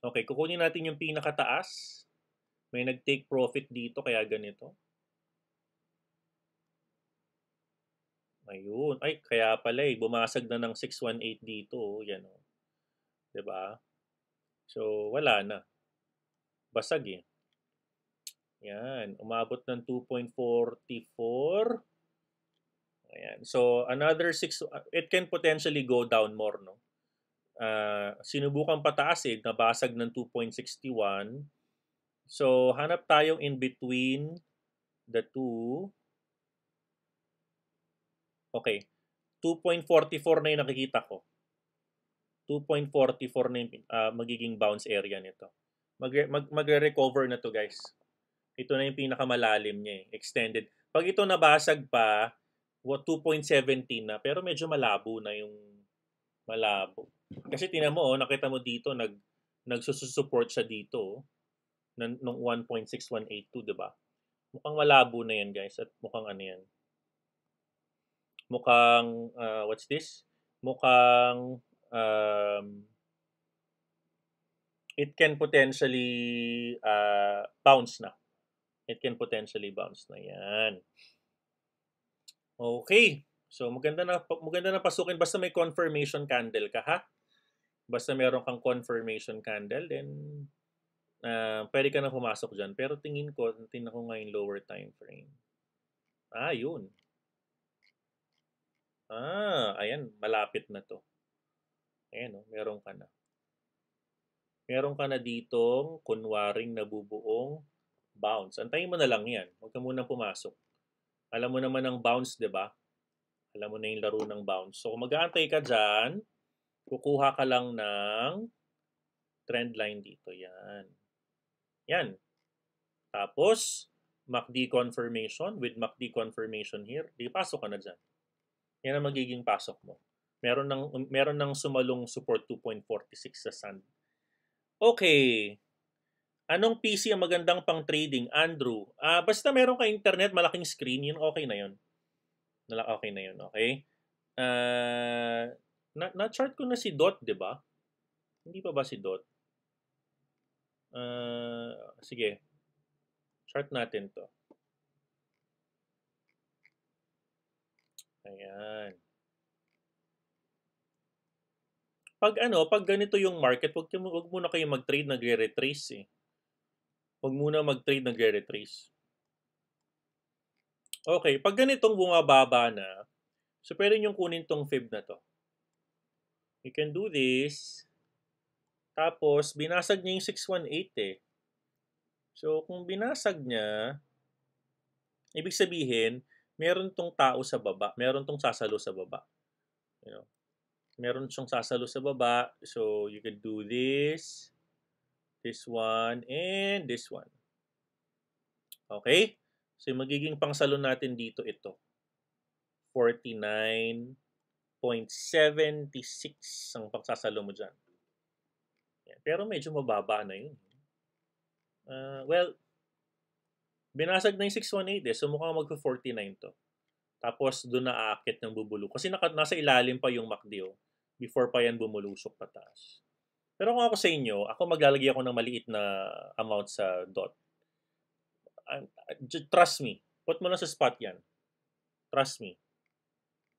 Okay, kukunin natin yung pinakataas. May nag-take profit dito, kaya ganito. Ayun. Ay, kaya pala eh. Bumasag na ng 618 dito. Oh. Yan o. Oh. ba? Diba? So, wala na. Basag eh. Yan. Umabot ng 2.44. Ayan. So, another 6, it can potentially go down more, no? Uh, sinubukan pataas eh, nabasag ng 2.61. So, hanap tayong in between the two. Okay. 2.44 na yung nakikita ko. 2.44 na yung uh, magiging bounce area nito. Mag, mag, magre-recover na to guys. Ito na yung pinakamalalim niya eh. Extended. Pag ito nabasag pa, 2.17 na. Pero medyo malabo na yung malabo. Kasi tinan mo, oh, nakita mo dito, nag, nagsusupport siya dito. Oh, ng, ng 1.6182, di ba? Mukhang malabo na yan guys. At mukhang ano yan mukhang, uh, what's this? Mukhang, um, it can potentially uh, bounce na. It can potentially bounce na yan. Okay. So, maganda na, maganda na pasukin. Basta may confirmation candle ka, ha? Basta meron kang confirmation candle, then uh, pwede ka na pumasok dyan. Pero tingin ko, tingnan ko ngayon lower time frame. Ah, yun. Ah, ayan, malapit na to. Ayan, oh, meron ka na. Meron ka na ditong kunwaring nabubuong bounce. Antayin mo na lang yan. Huwag ka munang pumasok. Alam mo naman ang bounce, di ba? Alam mo na yung laro ng bounce. So, kung mag-aantay ka dyan, kukuha ka lang ng trend line dito. Yan. Yan. Tapos, MACD confirmation with MACD confirmation here. Di pasok ka na dyan. Yan ang magiging pasok mo. Meron ng meron ng sumalong support 2.46 sa sand. Okay. Anong PC ang magandang pang trading? Andrew. Ah, basta meron ka internet, malaking screen, yun okay na yun. Okay na yun, okay? Uh, na, na-chart ko na si Dot, di ba? Hindi pa ba si Dot? Uh, sige. Chart natin to. Ayan. Pag ano, pag ganito yung market, wag, wag muna kayo mag-trade nagre-retrace eh. Wag muna mag-trade nagre-retrace. Okay, pag ganitong bumababa na, so pwede nyo kunin tong fib na to. You can do this. Tapos, binasag niya yung 618 eh. So, kung binasag niya, ibig sabihin, meron tong tao sa baba, meron tong sasalo sa baba. You know, meron siyang sasalo sa baba. So, you can do this, this one, and this one. Okay? So, yung magiging pangsalo natin dito ito. 49.76 ang pagsasalo mo dyan. Pero medyo mababa na yun. Uh, well, Binasag na yung 618 eh, so mukhang magpo-49 to. Tapos doon na aakit ng bubulo. Kasi naka, nasa ilalim pa yung MACD oh, before pa yan bumulusok pataas. Pero kung ako sa inyo, ako maglalagay ako ng maliit na amount sa dot. Trust me. Put mo na sa spot yan. Trust me.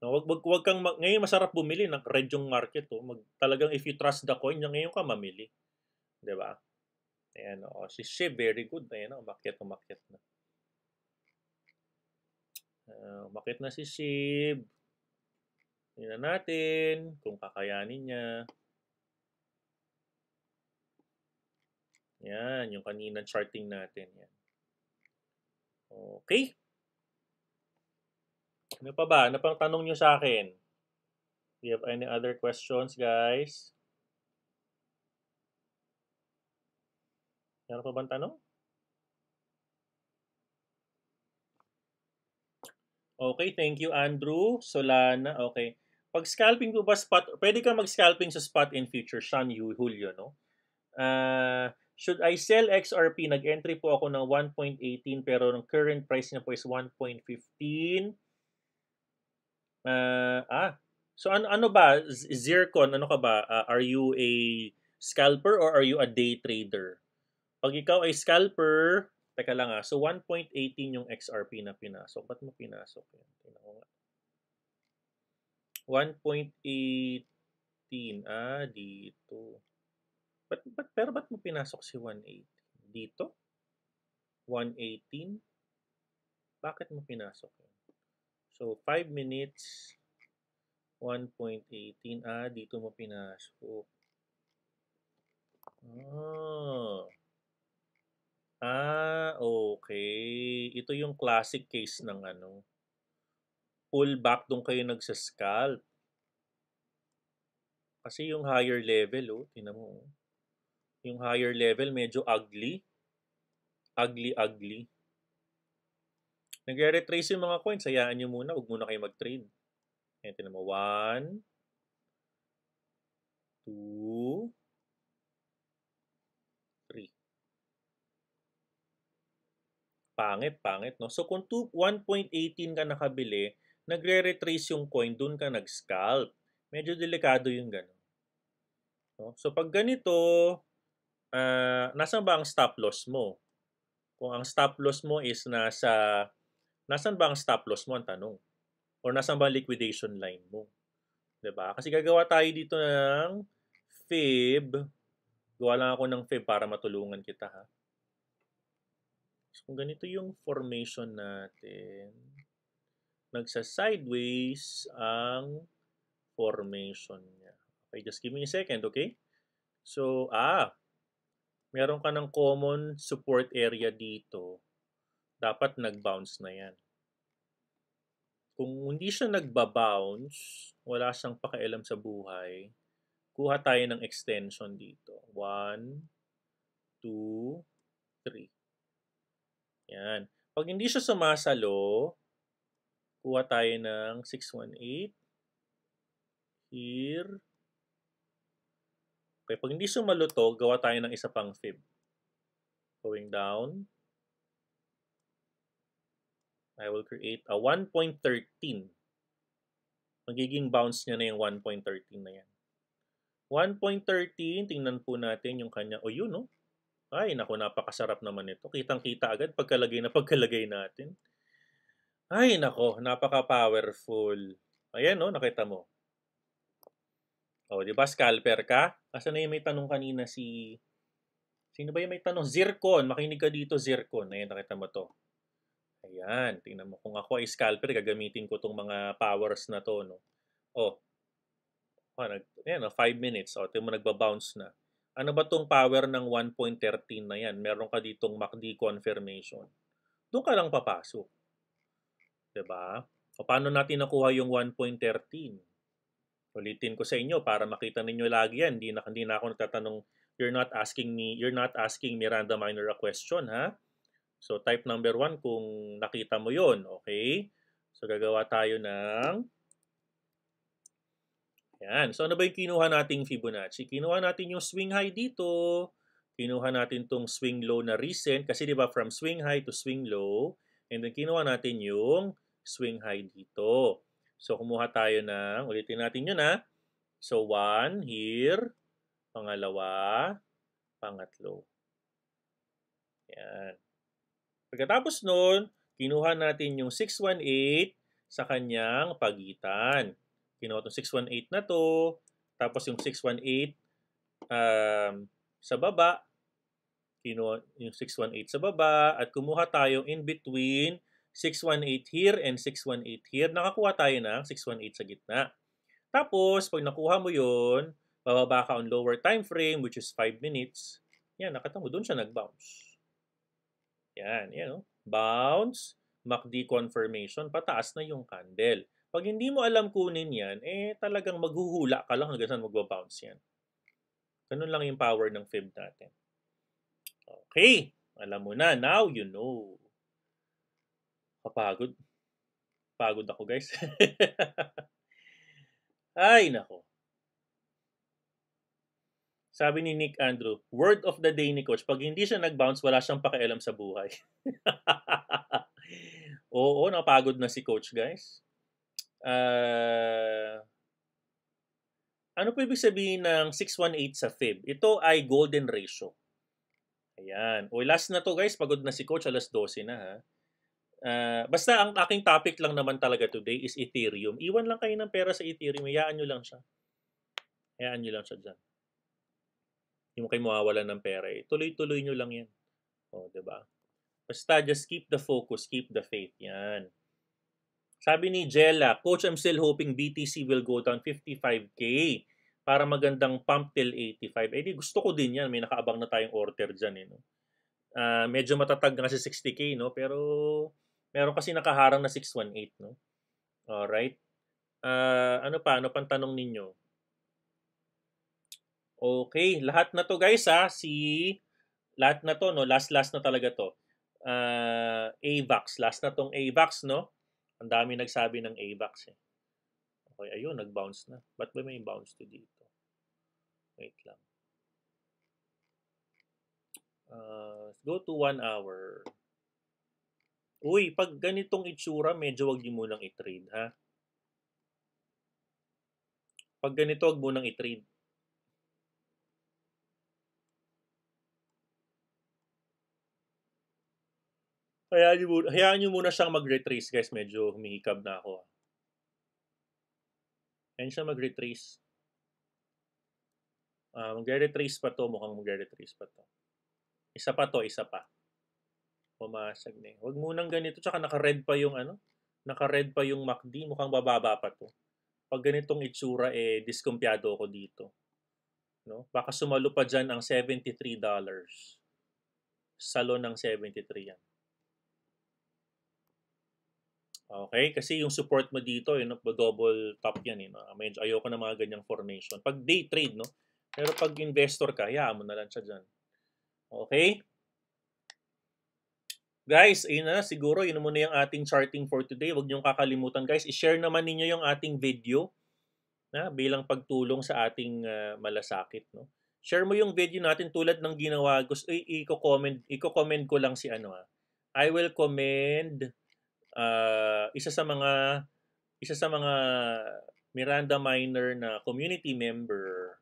No, wag, wag, wag kang, ngayon masarap bumili ng red yung market. Oh. Mag, talagang if you trust the coin, ngayon ka mamili. ba? Ayan, oh, si Shiv, very good. Ayan, oh, umakyat, umakyat na. Uh, umakyat na si Shiv. Tingnan natin kung kakayanin niya. Yan, yung kanina charting natin. Yan. Okay. Ano pa ba? Ano pang tanong nyo sa akin? Do you have any other questions, guys? Meron pa bang tanong? Okay, thank you Andrew. Solana, okay. Pag scalping po ba spot, pwede ka mag-scalping sa spot in future, Sean Julio, no? Uh, should I sell XRP? Nag-entry po ako ng 1.18 pero ang current price niya po is 1.15. Uh, ah, so ano, ano ba? Zircon, ano ka ba? Uh, are you a scalper or are you a day trader? Pag ikaw ay scalper, teka lang ah, so 1.18 yung XRP na pinasok. Ba't mo pinasok yan? Tingnan ko nga. 1.18. Ah, dito. But, but, pero ba't mo pinasok si 180? Dito? 118? Bakit mo pinasok yan? So, 5 minutes, 1.18. Ah, dito mo pinasok. Ah. Ah, okay. Ito yung classic case ng ano, pullback doon kayo nagsa-scalp. Kasi yung higher level, oh, tingnan mo. Oh. Yung higher level medyo ugly. Ugly, ugly. Nagre-retrace yung mga coins. Hayaan nyo muna. Huwag muna kayo mag-trade. Ayan, tingnan mo. One. Two. Pangit, pangit, no? So, kung 1.18 ka nakabili, nagre-retrace yung coin, dun ka nag-scalp. Medyo delikado yung gano'n. No? So, pag ganito, uh, nasan ba ang stop loss mo? Kung ang stop loss mo is nasa, nasan ba ang stop loss mo ang tanong? Or nasan ba liquidation line mo? 'Di ba? Kasi gagawa tayo dito ng fib. Gawa lang ako ng fib para matulungan kita ha. So, kung ganito yung formation natin, nagsa-sideways ang formation niya. Okay, just give me a second, okay? So, ah, meron ka ng common support area dito. Dapat nag-bounce na yan. Kung hindi siya nagba-bounce, wala siyang pakialam sa buhay, kuha tayo ng extension dito. 1, 2, 3. Yan. Pag hindi siya sumasalo, kuha tayo ng 618. Here. Okay, pag hindi sumalo gawa tayo ng isa pang fib. Going down. I will create a 1.13. Magiging bounce niya na yung 1.13 na yan. 1.13, tingnan po natin yung kanya. O oh, yun, no? Ay, naku, napakasarap naman ito. Kitang-kita agad pagkalagay na pagkalagay natin. Ay, nako, napaka-powerful. Ayan, no, nakita mo. O, oh, di ba, scalper ka? Asa na yung may tanong kanina si... Sino ba yung may tanong? Zircon. Makinig ka dito, Zircon. Ayan, nakita mo to. Ayan, tingnan mo. Kung ako ay scalper, gagamitin ko tong mga powers na to, no? Oh. Oh, nag, ayan, 5 minutes. Oh, tingnan mo, nagba-bounce na. Ano ba tong power ng 1.13 na yan? Meron ka ditong MACD confirmation. Doon ka lang papasok. Diba? O paano natin nakuha yung 1.13? Ulitin ko sa inyo para makita ninyo lagi yan. Hindi na, hindi na ako nagtatanong, you're not asking me, you're not asking Miranda Minor a question, ha? So, type number 1 kung nakita mo yon okay? So, gagawa tayo ng yan. So, ano ba yung kinuha nating Fibonacci? Kinuha natin yung swing high dito. Kinuha natin tong swing low na recent. Kasi di ba from swing high to swing low. And then kinuha natin yung swing high dito. So, kumuha tayo ng, ulitin natin yun ha. So, 1 here. Pangalawa. Pangatlo. Yan. Pagkatapos nun, kinuha natin yung 618 sa kanyang pagitan. Kinuha itong 618 na to, tapos yung 618 um, sa baba, kinuha yung 618 sa baba, at kumuha tayo in between 618 here and 618 here. Nakakuha tayo ng 618 sa gitna. Tapos, pag nakuha mo yon bababa ka on lower time frame, which is 5 minutes. Yan, nakita doon siya nag-bounce. Yan, yan oh. Bounce, MACD confirmation, pataas na yung candle. Pag hindi mo alam kunin yan, eh talagang maghuhula ka lang hanggang saan magbabounce yan. Ganun lang yung power ng fib natin. Okay, alam mo na. Now you know. Kapagod. Pagod ako guys. Ay, nako. Sabi ni Nick Andrew, word of the day ni Coach, pag hindi siya nag-bounce, wala siyang pakialam sa buhay. Oo, napagod na si Coach, guys. Uh, ano po ibig sabihin ng 618 sa fib? Ito ay golden ratio. Ayan. O last na to guys, pagod na si Coach, alas 12 na ha. Uh, basta ang aking topic lang naman talaga today is Ethereum. Iwan lang kayo ng pera sa Ethereum. Hayaan nyo lang siya. Hayaan nyo lang siya dyan. Hindi mo kayo mawawalan ng pera eh. Tuloy-tuloy nyo lang yan. O, ba? Diba? Basta just keep the focus, keep the faith. Yan. Sabi ni Jella, Coach, I'm still hoping BTC will go down 55K para magandang pump till 85. Eh di gusto ko din yan. May nakaabang na tayong order dyan. Eh, no? Uh, medyo matatag kasi 60K, no? Pero meron kasi nakaharang na 618, no? Alright. Uh, ano pa? Ano pang tanong ninyo? Okay, lahat na to guys ha, si lahat na to no, last last na talaga to. Uh, AVAX, last na tong AVAX no. Ang dami nagsabi ng AVAX eh. Okay, ayun, nag-bounce na. Ba't ba may bounce to dito? Wait lang. Uh, go to 1 hour. Uy, pag ganitong itsura, medyo wag niyo munang i-trade, ha? Pag ganito, wag munang i-trade. Hayaan nyo, muna, hayaan nyo muna siyang mag-retrace guys. Medyo humihikab na ako. Hayaan siya mag-retrace. Uh, mag-retrace pa to. Mukhang mag-retrace pa to. Isa pa to, isa pa. Pumasag na eh. Huwag munang ganito. Tsaka naka-red pa yung ano. Naka-red pa yung MACD. Mukhang bababa pa to. Pag ganitong itsura, eh, diskumpyado ako dito. No? Baka sumalo pa dyan ang $73. Salo ng 73 yan. Okay? Kasi yung support mo dito, yun, double top yan. Eh, no? Medyo ayoko na mga ganyang formation. Pag day trade, no? Pero pag investor ka, hayaan mo na lang siya dyan. Okay? Guys, ayun na, siguro yun muna yung ating charting for today. Huwag niyong kakalimutan guys, i-share naman ninyo yung ating video na bilang pagtulong sa ating uh, malasakit. No? Share mo yung video natin tulad ng ginawa. Gusto, i-comment, i-comment ko lang si ano ha. I will commend uh, isa sa mga isa sa mga Miranda Minor na community member.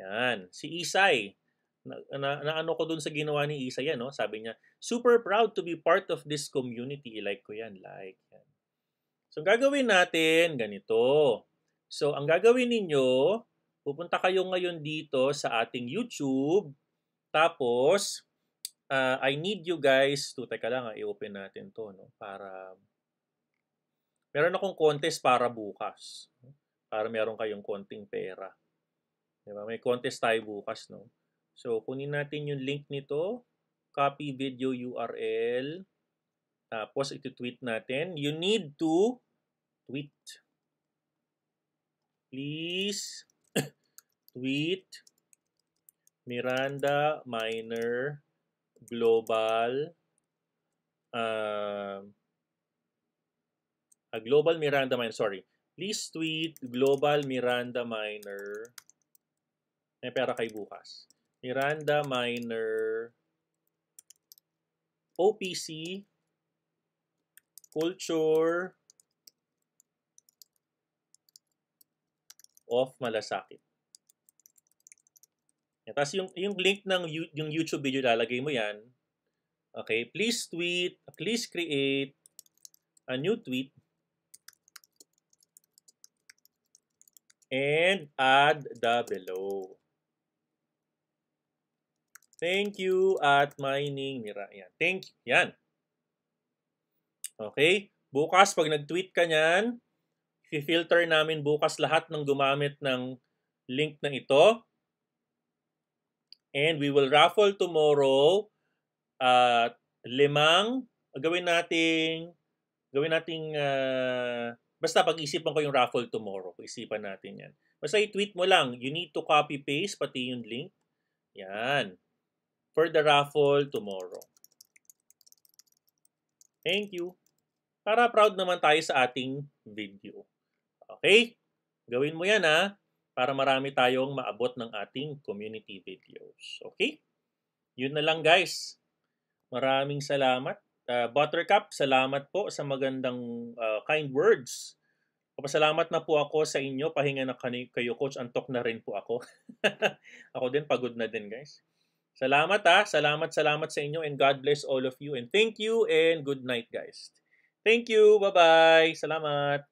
Yan, si Isay. Na, na, na ano ko dun sa ginawa ni Isay yan, no? Sabi niya, super proud to be part of this community. Like ko yan, like yan. So, gagawin natin ganito. So, ang gagawin ninyo, pupunta kayo ngayon dito sa ating YouTube. Tapos, uh, I need you guys to, teka lang, ah, i-open natin to, no? Para, meron akong contest para bukas. Para meron kayong konting pera. Diba? May contest tayo bukas, no? So, kunin natin yung link nito. Copy video URL. Tapos, ito-tweet natin. You need to tweet. Please tweet Miranda Minor Global uh, a Global Miranda Minor, sorry. Please tweet Global Miranda Minor may pera kay bukas. Miranda Minor OPC Culture of Malasakit. Tapos yung, yung link ng yung YouTube video, lalagay mo yan. Okay, please tweet, please create a new tweet and add the below. Thank you at mining Mira. Yan. Thank you. Yan. Okay? Bukas, pag nag-tweet ka niyan, filter namin bukas lahat ng gumamit ng link na ito. And we will raffle tomorrow at uh, limang gawin nating gawin nating uh, basta pag-isipan ko yung raffle tomorrow. Pag-isipan natin yan. Basta i-tweet mo lang. You need to copy paste pati yung link. Yan for the raffle tomorrow. Thank you. Para proud naman tayo sa ating video. Okay? Gawin mo yan ha, para marami tayong maabot ng ating community videos. Okay? Yun na lang guys. Maraming salamat. Uh, Buttercup, salamat po sa magandang uh, kind words. Papasalamat na po ako sa inyo. Pahinga na kayo, Coach. Antok na rin po ako. ako din, pagod na din, guys. Salamat ha. Salamat, salamat sa inyo and God bless all of you. And thank you and good night guys. Thank you. Bye-bye. Salamat.